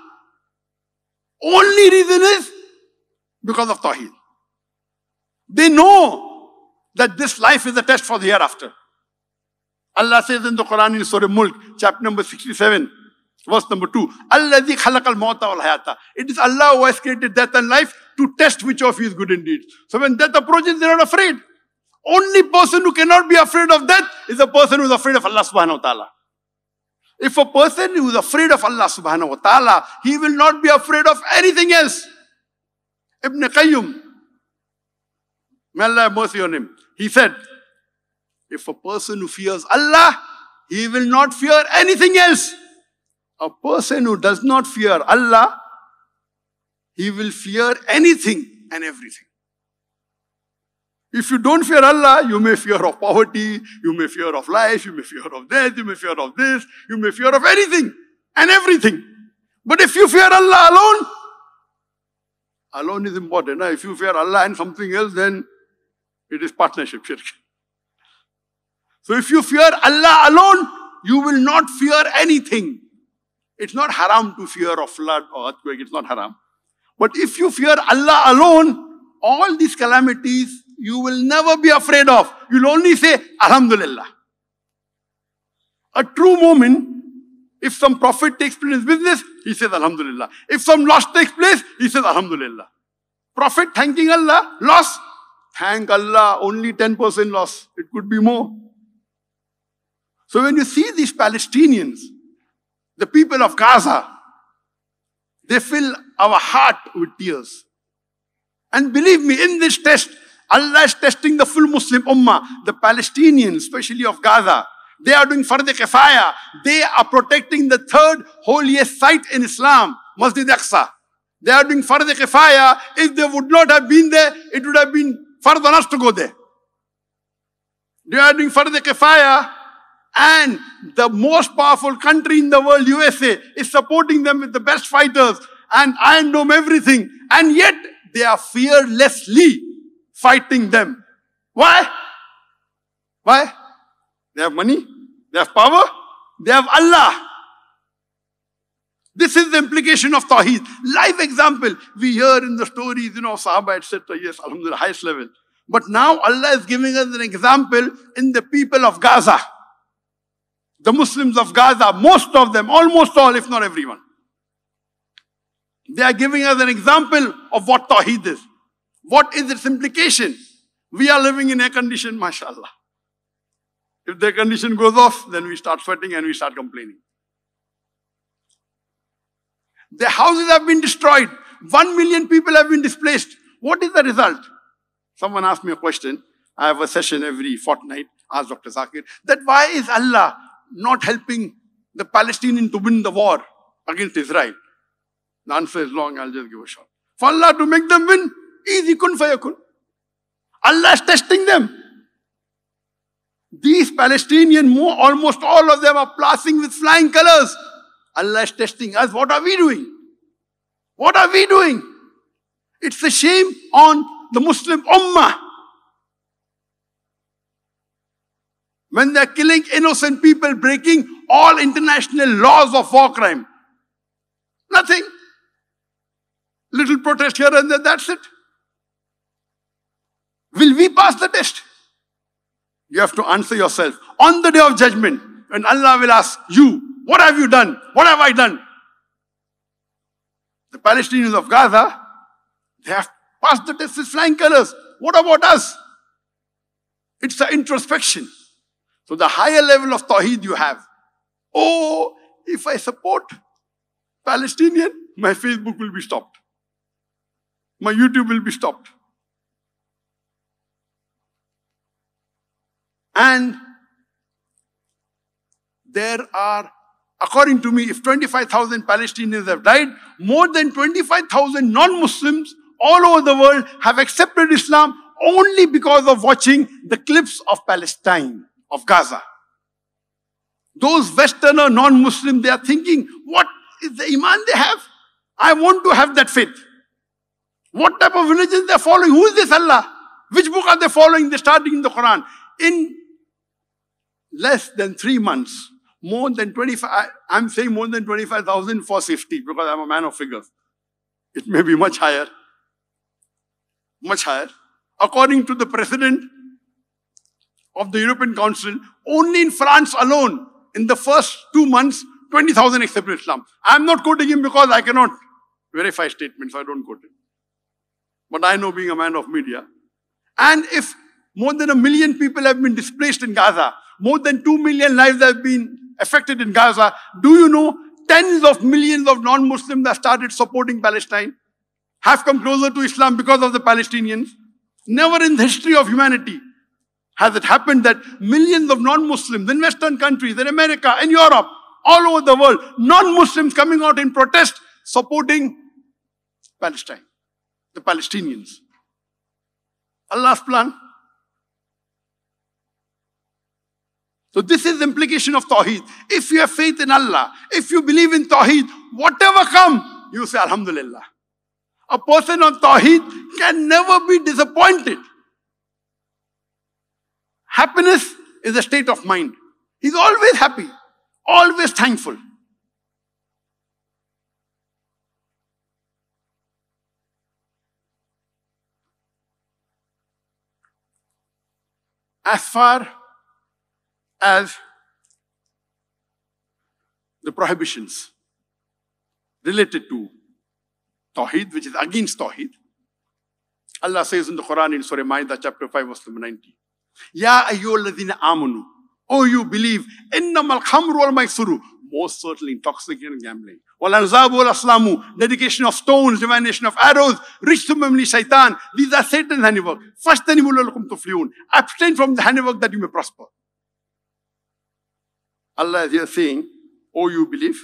Only reason is because of Tawheed. They know that this life is a test for the hereafter. Allah says in the Quran in Surah Mulk, chapter number 67, verse number 2, Alladhi khalaqal mawta wal hayata. It is Allah who has created death and life to test which of you is good indeed. So when death approaches, they're not afraid. Only person who cannot be afraid of death is a person who is afraid of Allah subhanahu wa ta'ala. If a person who is afraid of Allah subhanahu wa ta'ala, he will not be afraid of anything else. Ibn Qayyim, may Allah have mercy on him, he said, if a person who fears Allah, he will not fear anything else. A person who does not fear Allah, he will fear anything and everything. If you don't fear Allah, you may fear of poverty, you may fear of life, you may fear of death, you may fear of this, you may fear of anything and everything. But if you fear Allah alone, alone is important. Now, If you fear Allah and something else, then it is partnership, shirk. So if you fear Allah alone, you will not fear anything. It's not haram to fear of flood or earthquake, it's not haram. But if you fear Allah alone, all these calamities you will never be afraid of. You'll only say, Alhamdulillah. A true momin, if some profit takes place in his business, he says, Alhamdulillah. If some loss takes place, he says, Alhamdulillah. Profit thanking Allah, loss, thank Allah, only 10% loss. It could be more. So when you see these Palestinians, the people of Gaza, they fill our heart with tears. And believe me, in this test, Allah is testing the full Muslim Ummah, the Palestinians, especially of Gaza. They are doing Fard Kifaya. They are protecting the third holiest site in Islam, Masjid Aqsa. They are doing Fard Kifaya. If they would not have been there, it would have been fard on us to go there. They are doing Fard Kifaya. And the most powerful country in the world, USA, is supporting them with the best fighters and Iron Dome everything. And yet they are fearlessly fighting them. Why? Why? They have money, they have power, they have Allah. This is the implication of Tawheed. Live example. We hear in the stories, you know, Sahaba, etc. Yes, Alhamdulillah, highest level. But now Allah is giving us an example in the people of Gaza. The Muslims of Gaza, most of them, almost all, if not everyone. They are giving us an example of what Tawheed is. What is its implication? We are living in air condition, mashallah. If the condition goes off, then we start sweating and we start complaining. Their houses have been destroyed. One million people have been displaced. What is the result? Someone asked me a question. I have a session every fortnight. Ask Dr. Zakir that why is Allah not helping the Palestinians to win the war against Israel? The answer is long. I'll just give a shot. For Allah to make them win, easy kun fayakun. Allah is testing them. These Palestinians, almost all of them are passing with flying colors. Allah is testing us. What are we doing? What are we doing? It's a shame on the Muslim Ummah. When they're killing innocent people, breaking all international laws of war crime. Nothing. Little protest here and there, that's it. Will we pass the test? You have to answer yourself. On the day of judgment, when Allah will ask you, what have you done? What have I done? The Palestinians of Gaza, they have passed the test with flying colors. What about us? It's an introspection. So the higher level of Tawheed you have. Oh, if I support Palestinian, my Facebook will be stopped. My YouTube will be stopped. And there are According to me, if 25,000 Palestinians have died, more than 25,000 non-Muslims all over the world have accepted Islam only because of watching the clips of Palestine, of Gaza. Those Westerner non-Muslim, they are thinking, what is the Iman they have? I want to have that faith. What type of religion they are following? Who is this Allah? Which book are they following? They're starting in the Quran. In less than three months, more than 25, I'm saying more than 25,000 for safety because I'm a man of figures. It may be much higher. Much higher. According to the president of the European Council, only in France alone, in the first two months, 20,000 accepted Islam. I'm not quoting him because I cannot verify statements, so I don't quote him. But I know being a man of media. And if more than a million people have been displaced in Gaza, more than two million lives have been affected in Gaza, do you know tens of millions of non-Muslims have started supporting Palestine, have come closer to Islam because of the Palestinians? Never in the history of humanity has it happened that millions of non-Muslims in Western countries, in America, in Europe, all over the world, non-Muslims coming out in protest supporting Palestine, the Palestinians. Allah's plan. So this is the implication of Tawheed. If you have faith in Allah, if you believe in Tawheed, whatever come, you say Alhamdulillah. A person on Tawheed can never be disappointed. Happiness is a state of mind. He's always happy, always thankful. As far as the prohibitions related to Tawheed, which is against Tawheed. Allah says in the Quran in Surah Ma'idah chapter 5 verse number 90. Ya ayyuhalladhina amanu. Oh, you believe. Innamal khamru wal maisuru. Most certainly intoxicating gambling. Wal anzabu wal aslamu. Dedication of stones, divination of arrows. Rishtum mimli shaitan. These are Satan's handiwork. Fashtanimu lalakum tuflihun. Abstain from the handiwork that you may prosper. Allah is here saying, Oh, you believe,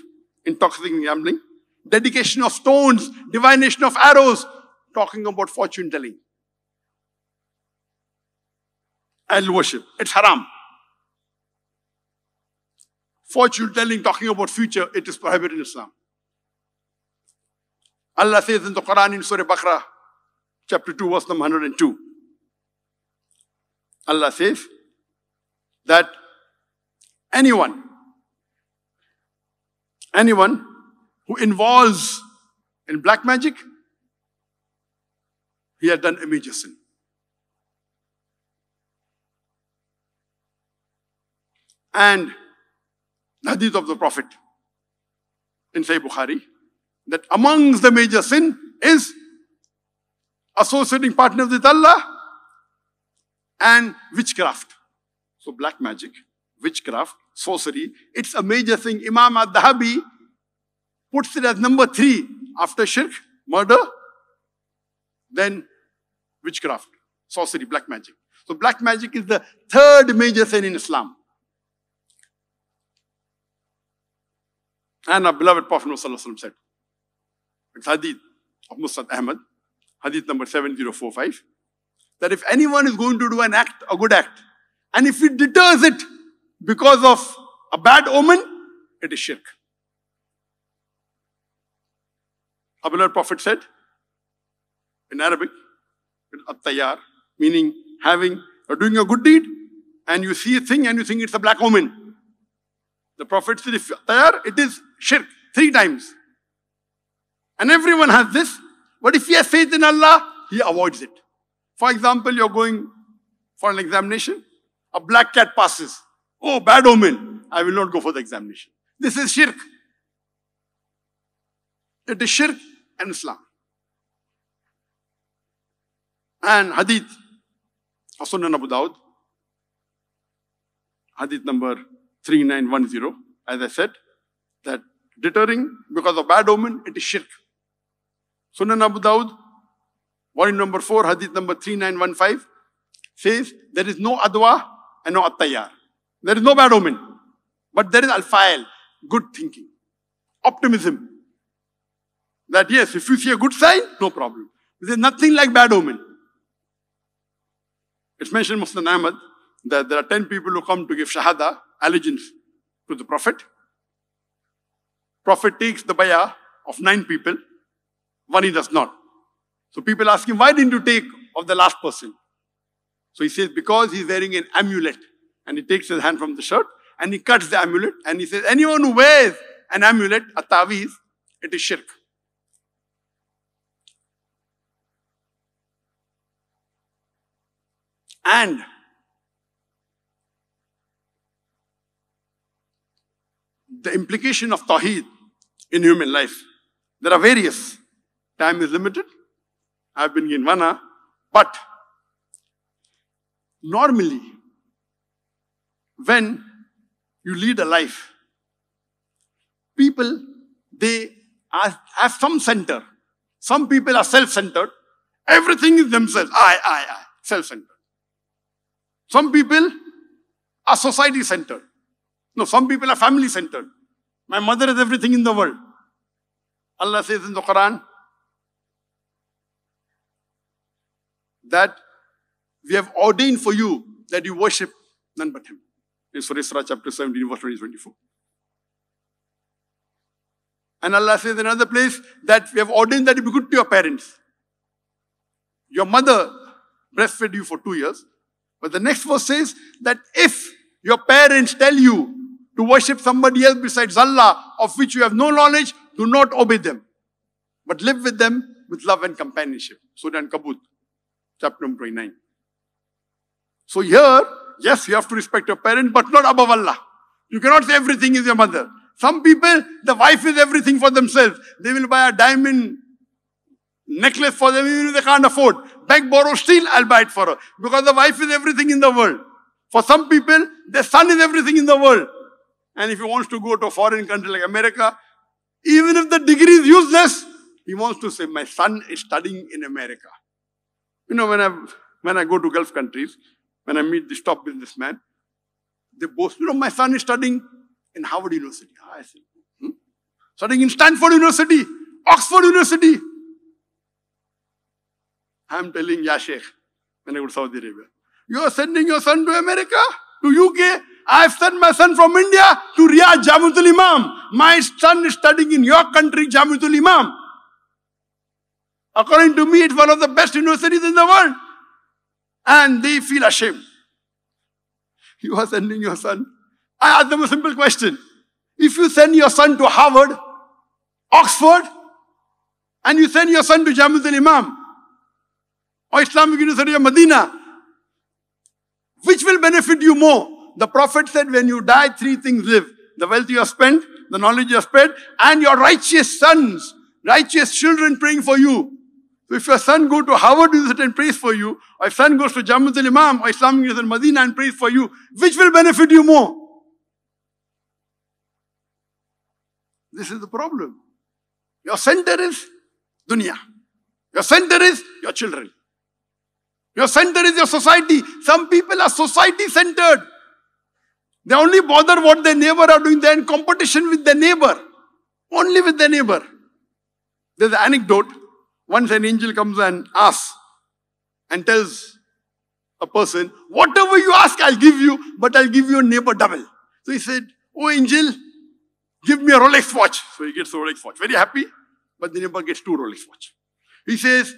intoxicating gambling, dedication of stones, divination of arrows, talking about fortune telling. idol worship. It's haram. Fortune telling, talking about future, it is prohibited in Islam. Allah says in the Quran in Surah Baqarah, chapter 2, verse number 102. Allah says that anyone, anyone who involves in black magic, he had done a major sin. And hadith of the Prophet in Sahih Bukhari that amongst the major sin is associating partners with Allah and witchcraft. So black magic, witchcraft, sorcery, it's a major thing. Imam al-Dhahabi puts it as number three after shirk, murder, then witchcraft, sorcery, black magic. So black magic is the third major sin in Islam. And our beloved Prophet said, it's hadith of Musnad Ahmad, hadith number 7045, that if anyone is going to do an act, a good act, and if it deters it because of a bad omen, it is shirk. Our beloved Prophet said in Arabic, at-tayyar, meaning having or doing a good deed, and you see a thing and you think it's a black omen. The Prophet said, if tayyar, it is shirk, three times. And everyone has this. But if he has faith in Allah, he avoids it. For example, you're going for an examination, a black cat passes. Oh, bad omen. I will not go for the examination. This is shirk. It is shirk and Islam. And hadith of Sunan Abu Dawud, hadith number 3910, as I said, that deterring because of bad omen, it is shirk. Sunan Abu Dawud, volume number 4, hadith number 3915, says there is no adwa and no attayar. There is no bad omen. But there is al-fa'il, good thinking, optimism. That yes, if you see a good sign, no problem. There is nothing like bad omen. It's mentioned in Musnad Ahmad that there are 10 people who come to give shahada, allegiance to the Prophet. Prophet takes the bayah of nine people, one he does not. So people ask him, why didn't you take of the last person? So he says, because he's wearing an amulet. And he takes his hand from the shirt and he cuts the amulet and he says, anyone who wears an amulet, a taviz, it is shirk. And the implication of Tawheed in human life. There are various. Time is limited. I've been in one hour. But normally, when you lead a life, people, they are, have some center. Some people are self-centered. Everything is themselves. I, I, I. Self-centered. Some people are society-centered. No, some people are family-centered. My mother is everything in the world. Allah says in the Quran that we have ordained for you that you worship none but Him. Eh, in Surah Isra chapter 17, verse 20, 24. And Allah says in another place that we have ordained that you be good to your parents. Your mother breastfed you for two years. But the next verse says that if your parents tell you to worship somebody else besides Allah, of which you have no knowledge, do not obey them. But live with them with love and companionship. Surah Ankabut, chapter number 29. So here, yes, you have to respect your parents, but not above Allah. You cannot say everything is your mother. Some people, the wife is everything for themselves. They will buy a diamond necklace for them even if they can't afford. Beg, borrow, steal, I'll buy it for her. Because the wife is everything in the world. For some people, the son is everything in the world. And if he wants to go to a foreign country like America, even if the degree is useless, he wants to say, my son is studying in America. You know, when I, when I go to Gulf countries, when I meet the top businessman, they boast, you know, my son is studying in Harvard University. I say, hmm? studying in Stanford University, Oxford University. I'm telling Ya Sheikh, when I go to Saudi Arabia, You are sending your son to America, to UK. I have sent my son from India to Riyadh, Jamiatul Imam. My son is studying in your country, Jamiatul Imam. According to me, it's one of the best universities in the world. And they feel ashamed. You are sending your son. I ask them a simple question. If you send your son to Harvard, Oxford, and you send your son to Jamiatul Imam or Islamic University of Medina, which will benefit you more? The Prophet said, when you die, three things live. The wealth you have spent, the knowledge you have spread, and your righteous sons, righteous children praying for you. If your son go to Harvard University and prays for you, or if son goes to Jamiatul Imam or Islamic University Medina and prays for you, which will benefit you more? This is the problem. Your center is dunya. Your center is your children. Your center is your society. Some people are society centered. They only bother what their neighbor are doing. They're in competition with their neighbor. Only with their neighbor. There's an anecdote. Once an angel comes and asks and tells a person, whatever you ask, I'll give you, but I'll give your neighbor double. So he said, Oh angel, give me a Rolex watch. So he gets a Rolex watch. Very happy, but the neighbor gets two Rolex watch. He says,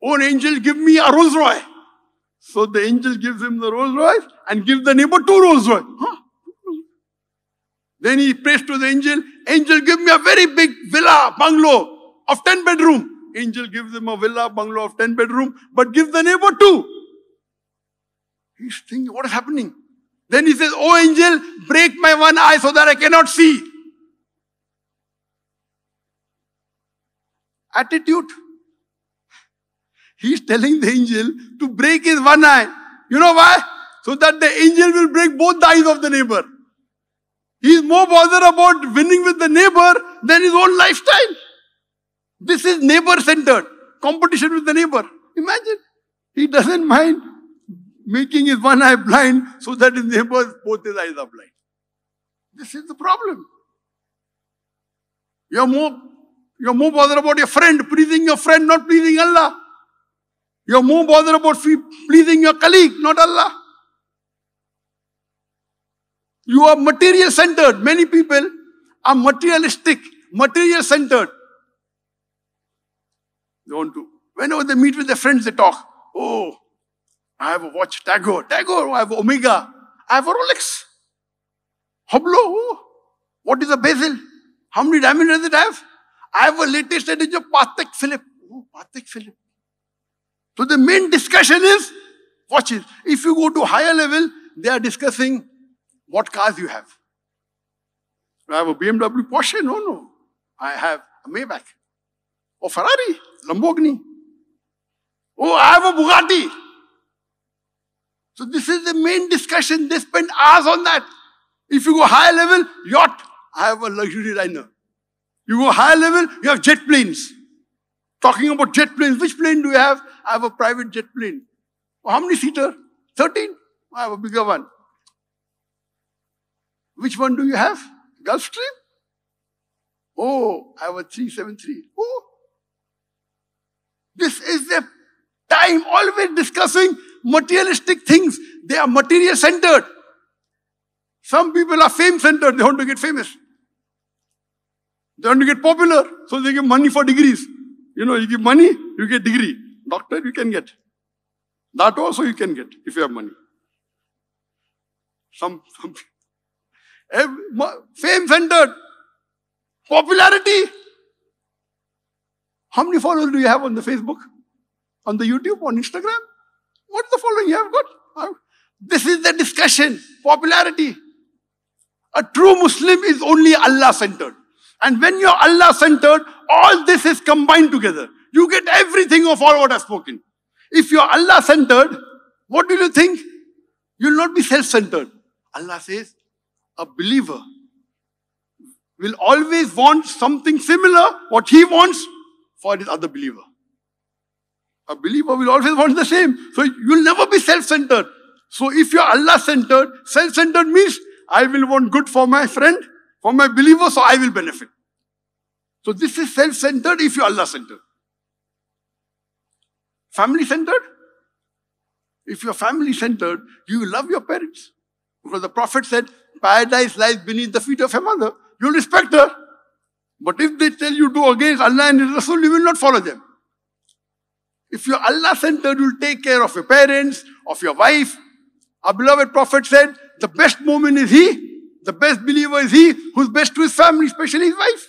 Oh angel, give me a Rolls Royce. So the angel gives him the Rolls Royce and gives the neighbor two Rolls Royce. Huh? Then he prays to the angel, Angel, give me a very big villa, bungalow of 10 bedroom. Angel gives him a villa, bungalow of 10 bedroom, but gives the neighbor two. He's thinking, what is happening? Then he says, Oh angel, break my one eye so that I cannot see. Attitude. He's telling the angel to break his one eye. You know why? So that the angel will break both the eyes of the neighbor. He's more bothered about winning with the neighbor than his own lifestyle. This is neighbor centered. Competition with the neighbor. Imagine. He doesn't mind making his one eye blind so that his neighbor's both his eyes are blind. This is the problem. You're more, you're more bothered about your friend, pleasing your friend, not pleasing Allah. You're more bothered about pleasing your colleague, not Allah. You are material centered. Many people are materialistic, material centered. They want to, whenever they meet with their friends, they talk. Oh, I have a watch, TAG Heuer. Tagore, I have Omega. I have a Rolex. Hublot. Oh, what is a bezel? How many diamonds does it have? I have a latest edition of Patek Philippe. Oh, Patek Philippe. So the main discussion is watches. If you go to higher level, they are discussing what cars you have. I have a BMW Porsche. No, no. I have a Maybach. Or Ferrari, Lamborghini. Oh, I have a Bugatti. So this is the main discussion. They spend hours on that. If you go higher level, yacht. I have a luxury liner. You go higher level, you have jet planes. Talking about jet planes. Which plane do you have? I have a private jet plane. Oh, how many seater? 13? I have a bigger one. Which one do you have? Gulfstream? Oh, I have a 373. Oh. This is the time always discussing materialistic things. They are material centered. Some people are fame centered. They want to get famous. They want to get popular. So they give money for degrees. You know, you give money, you get degree. Doctor, you can get. That also you can get if you have money. Some, some fame centered. Popularity. How many followers do you have on the Facebook? On the YouTube? On Instagram? What's the following you have got? This is the discussion. Popularity. A true Muslim is only Allah centered. And when you're Allah centered, all this is combined together. You get everything of all what I've spoken. If you're Allah centered, what do you think? You'll not be self centered. Allah says, a believer will always want something similar, what he wants, for his other believer. A believer will always want the same. So you'll never be self centered. So if you're Allah centered, self centered means I will want good for my friend, for my believer, so I will benefit. So this is self centered if you're Allah centered. Family centered? If you're family centered, you will love your parents. Because the Prophet said, paradise lies beneath the feet of a mother. You'll respect her. But if they tell you do against Allah and His Rasul, you will not follow them. If you're Allah centered, you'll take care of your parents, of your wife. Our beloved Prophet said, the best momin is he, the best believer is he who's best to his family, especially his wife.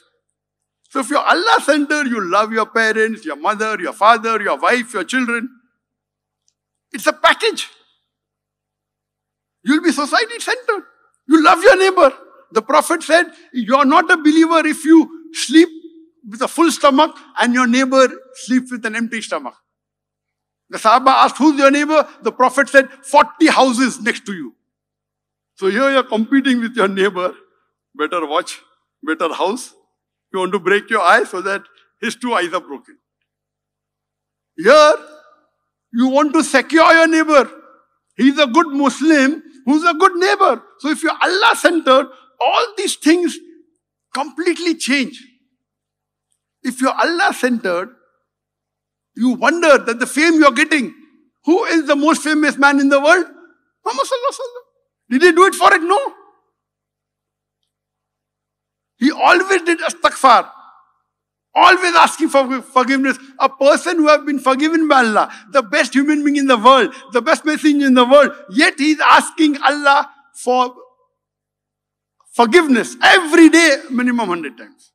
So if you're Allah centered, you love your parents, your mother, your father, your wife, your children. It's a package. You'll be society centered. You love your neighbor. The Prophet said, You're not a believer if you sleep with a full stomach and your neighbor sleeps with an empty stomach. The Sahaba asked, Who's your neighbor? The Prophet said, 40 houses next to you. So here you're competing with your neighbor. Better watch, better house. You want to break your eye so that his two eyes are broken. Here, you want to secure your neighbor. He's a good Muslim who's a good neighbor. So if you're Allah centered, all these things completely change. If you're Allah centered, you wonder that the fame you're getting, who is the most famous man in the world? Muhammad Did he do it for it? No. He always did astaghfar. Always asking for forgiveness. A person who has been forgiven by Allah, the best human being in the world, the best messenger in the world, yet he is asking Allah for forgiveness every day, minimum 100 times.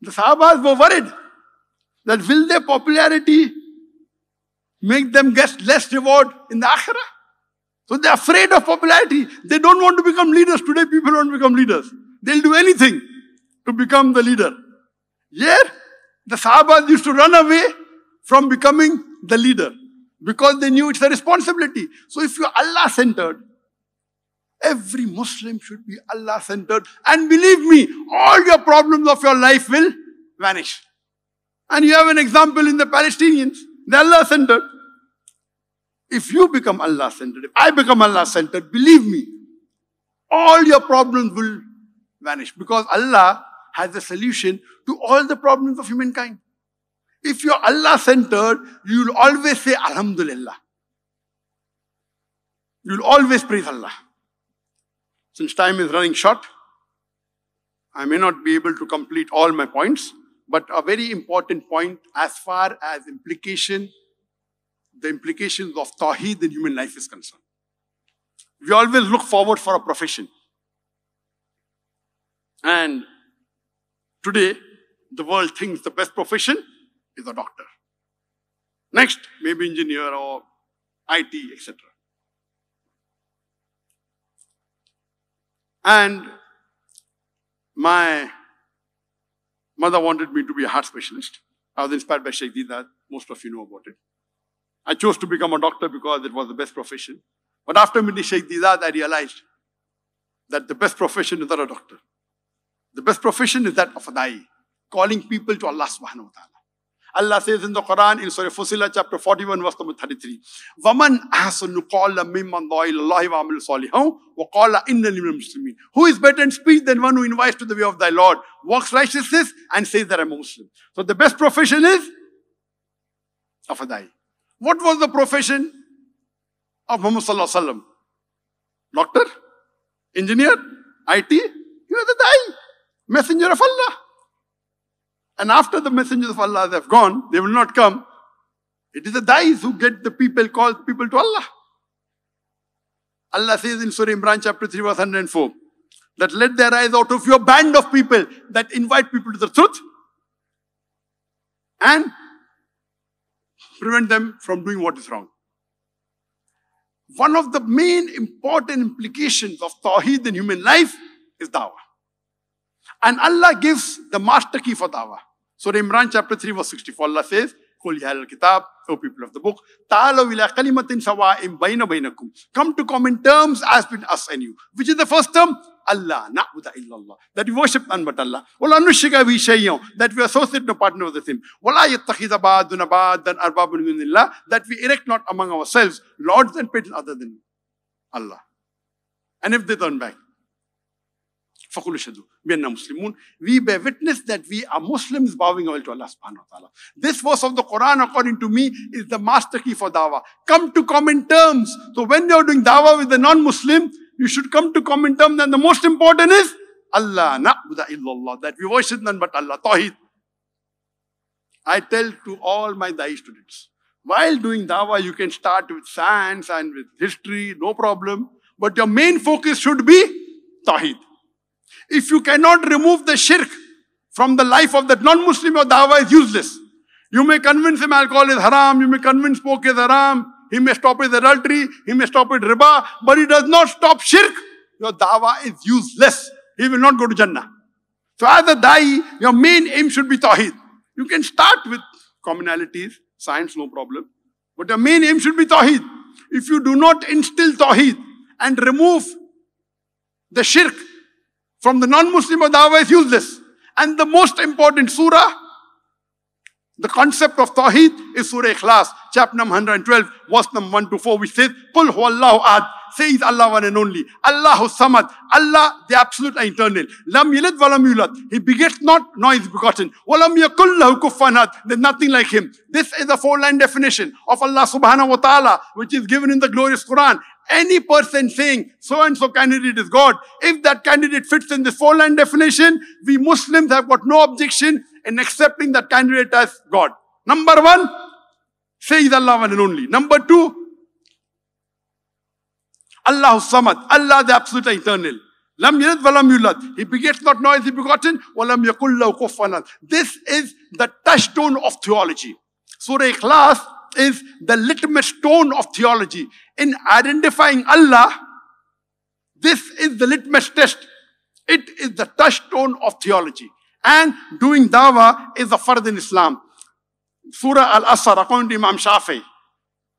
The Sahabas were worried that will their popularity make them get less reward in the Akhirah? So they're afraid of popularity. They don't want to become leaders. Today people to become leaders. They'll do anything to become the leader. Here, the Sahabas used to run away from becoming the leader because they knew it's a responsibility. So if you're Allah centered, every Muslim should be Allah centered. And believe me, all your problems of your life will vanish. And you have an example in the Palestinians. They're Allah centered. If you become Allah centered, if I become Allah centered, believe me, all your problems will vanish because Allah has a solution to all the problems of humankind. If you're Allah centered, you'll always say Alhamdulillah. You'll always praise Allah. Since time is running short, I may not be able to complete all my points, but a very important point as far as implication the implications of Tawheed in human life is concerned. We always look forward for a profession. And today, the world thinks the best profession is a doctor. Next, maybe engineer or IT, etc. And my mother wanted me to be a heart specialist. I was inspired by Sheikh Deedat. Most of you know about it. I chose to become a doctor because it was the best profession. But after meeting Sheikh Deedat, I realized that the best profession is not a doctor. The best profession is that of a da'i, calling people to Allah subhanahu wa ta'ala. Allah says in the Quran in Surah Fussilat chapter 41 verse number 33 وَمَنْ أَحْسَنُ قَالَ مِمَّنْ ضَعِ اللَّهِ وَعَمِلُ صَالِحًا وَقَالَ إِنَّنِي مِنَ الْمُسْلِمِينَ Who is better in speech than one who invites to the way of thy Lord, works righteousness and says that I'm a Muslim. So the best profession is of a da'i. What was the profession of Muhammad Sallallahu Alaihi Wasallam? Doctor? Engineer? IT? He was a da'i, messenger of Allah. And after the messengers of Allah have gone, they will not come. It is the da'is who get the people, call people to Allah. Allah says in Surah Imran chapter 3 verse 104 that let there rise out of your band of people that invite people to the truth and prevent them from doing what is wrong. One of the main important implications of Tawheed in human life is dawah. And Allah gives the master key for dawah. So Imran chapter 3 verse 64 Allah says, قُلْ يَا الْكِتَابِ O people of the book, تَعَالَوْا إِلَىٰ كَلِمَةٍ سَوَاءٍ بَيْنَ بَيْنَكُمْ Come to common terms as between us and you. Which is the first term? Allah, na'budu illallah. That we worship none but Allah. وَلَا نُشْرِكَ بِهِ شَيْئًا That we associate no partner with him. وَلَا يَتَّخِذَ بَعْضُنَا بَعْضًا أَرْبَابًا مِنْ اللَّهِ That we erect not among ourselves lords and patrons other than Allah. And if they turn back, فَقُلُوا شَهَدُوا بِأَنَّا مُسْلِمُونَ We bear witness that we are Muslims bowing our to Allah subhanahu wa ta'ala. This verse of the Quran, according to me, is the master key for dawah. Come to common terms. So when you're doing dawah with the non-Muslim, you should come to common terms. And the most important is Allah, na'budu illallah. That we worship none but Allah. Tawheed. I tell to all my Dai students, while doing dawah, you can start with science and with history, no problem. But your main focus should be Tawheed. If you cannot remove the shirk from the life of that non-Muslim, your dawah is useless. You may convince him alcohol is haram, you may convince smoke is haram, he may stop with adultery, he may stop with riba, but he does not stop shirk. Your dawah is useless. He will not go to Jannah. So as a da'i, your main aim should be Tawheed. You can start with commonalities, science, no problem. But your main aim should be Tawheed. If you do not instill Tawheed and remove the shirk from the non-Muslim or dawah is useless. And the most important surah, the concept of Tawheed is Surah Ikhlas, chapter number 112, verse number 1 to 4, which says, Qul huwallahu ahad, says Allah one and only. Allahu Samad. Allah, the absolute and eternal. Lam yalid walam yulad. He begets not, nor is begotten. Walam yakul lahu kufanat. There's nothing like him. This is a four-line definition of Allah subhanahu wa ta'ala, which is given in the glorious Quran. Any person saying so and so candidate is God, if that candidate fits in this four-line definition, we Muslims have got no objection in accepting that candidate as God. Number one, say is Allah one and only. Number two, Allah Samad, Allah the absolute eternal. Lam yalid walam yulad. He begets not nor is he begotten. Walam This is the touchstone of theology. Surah Ikhlas is the litmus stone of theology. In identifying Allah, this is the litmus test. It is the touchstone of theology. And doing dawah is a fard in Islam. Surah Al-Asr, according to Imam Shafi.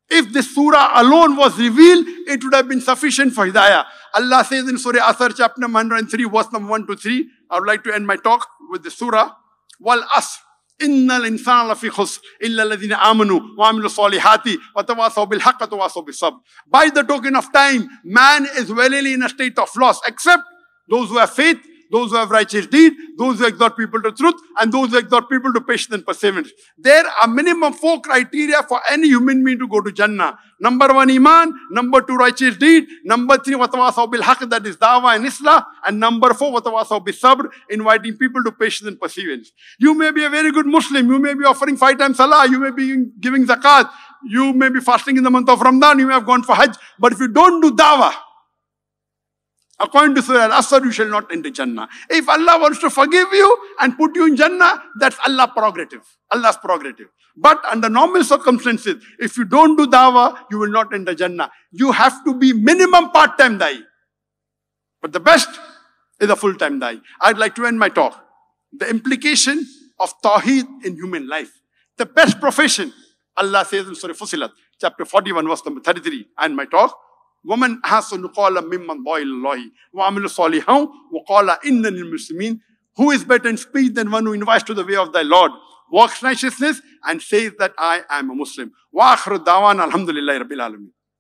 If this surah alone was revealed, it would have been sufficient for hidayah. Allah says in Surah Asr, chapter number 103, verse number 1 to 3. I would like to end my talk with the surah. Wal Asr. إن الإنسان لفي خسر إلا الذين آمنوا وعملوا الصالحات وتواصوا بالحق وتواصوا بالصبر. By the token of time, man is verily in a state of loss, except those who have faith those who have righteous deed, those who exhort people to truth, and those who exhort people to patience and perseverance. There are minimum four criteria for any human being to go to Jannah. Number one, Iman. Number two, righteous deed. Number three, watawasaw bil haq, that is dawah and islah. And number four, watawasaw bil sabr, inviting people to patience and perseverance. You may be a very good Muslim. You may be offering five times salah. You may be giving zakat. You may be fasting in the month of Ramadan. You may have gone for Hajj. But if you don't do dawah, According to Surah Al-Asr, you shall not enter Jannah. If Allah wants to forgive you and put you in Jannah, that's Allah prerogative. Allah's prerogative. But under normal circumstances, if you don't do dawah, you will not enter Jannah. You have to be minimum part-time da'i. But the best is a full-time da'i. I'd like to end my talk. The implication of Tawheed in human life. The best profession, Allah says in Surah Fusilat, chapter 41, verse number 33. And my talk, ومن أحسن قولا ممن دعا إلى الله وعمل صالحا وقال إنني المسلمين Who is better in speech than one who invites to the way of thy Lord, works righteousness, and says that I am a Muslim. وآخر الدعوان الحمد لله رب العالمين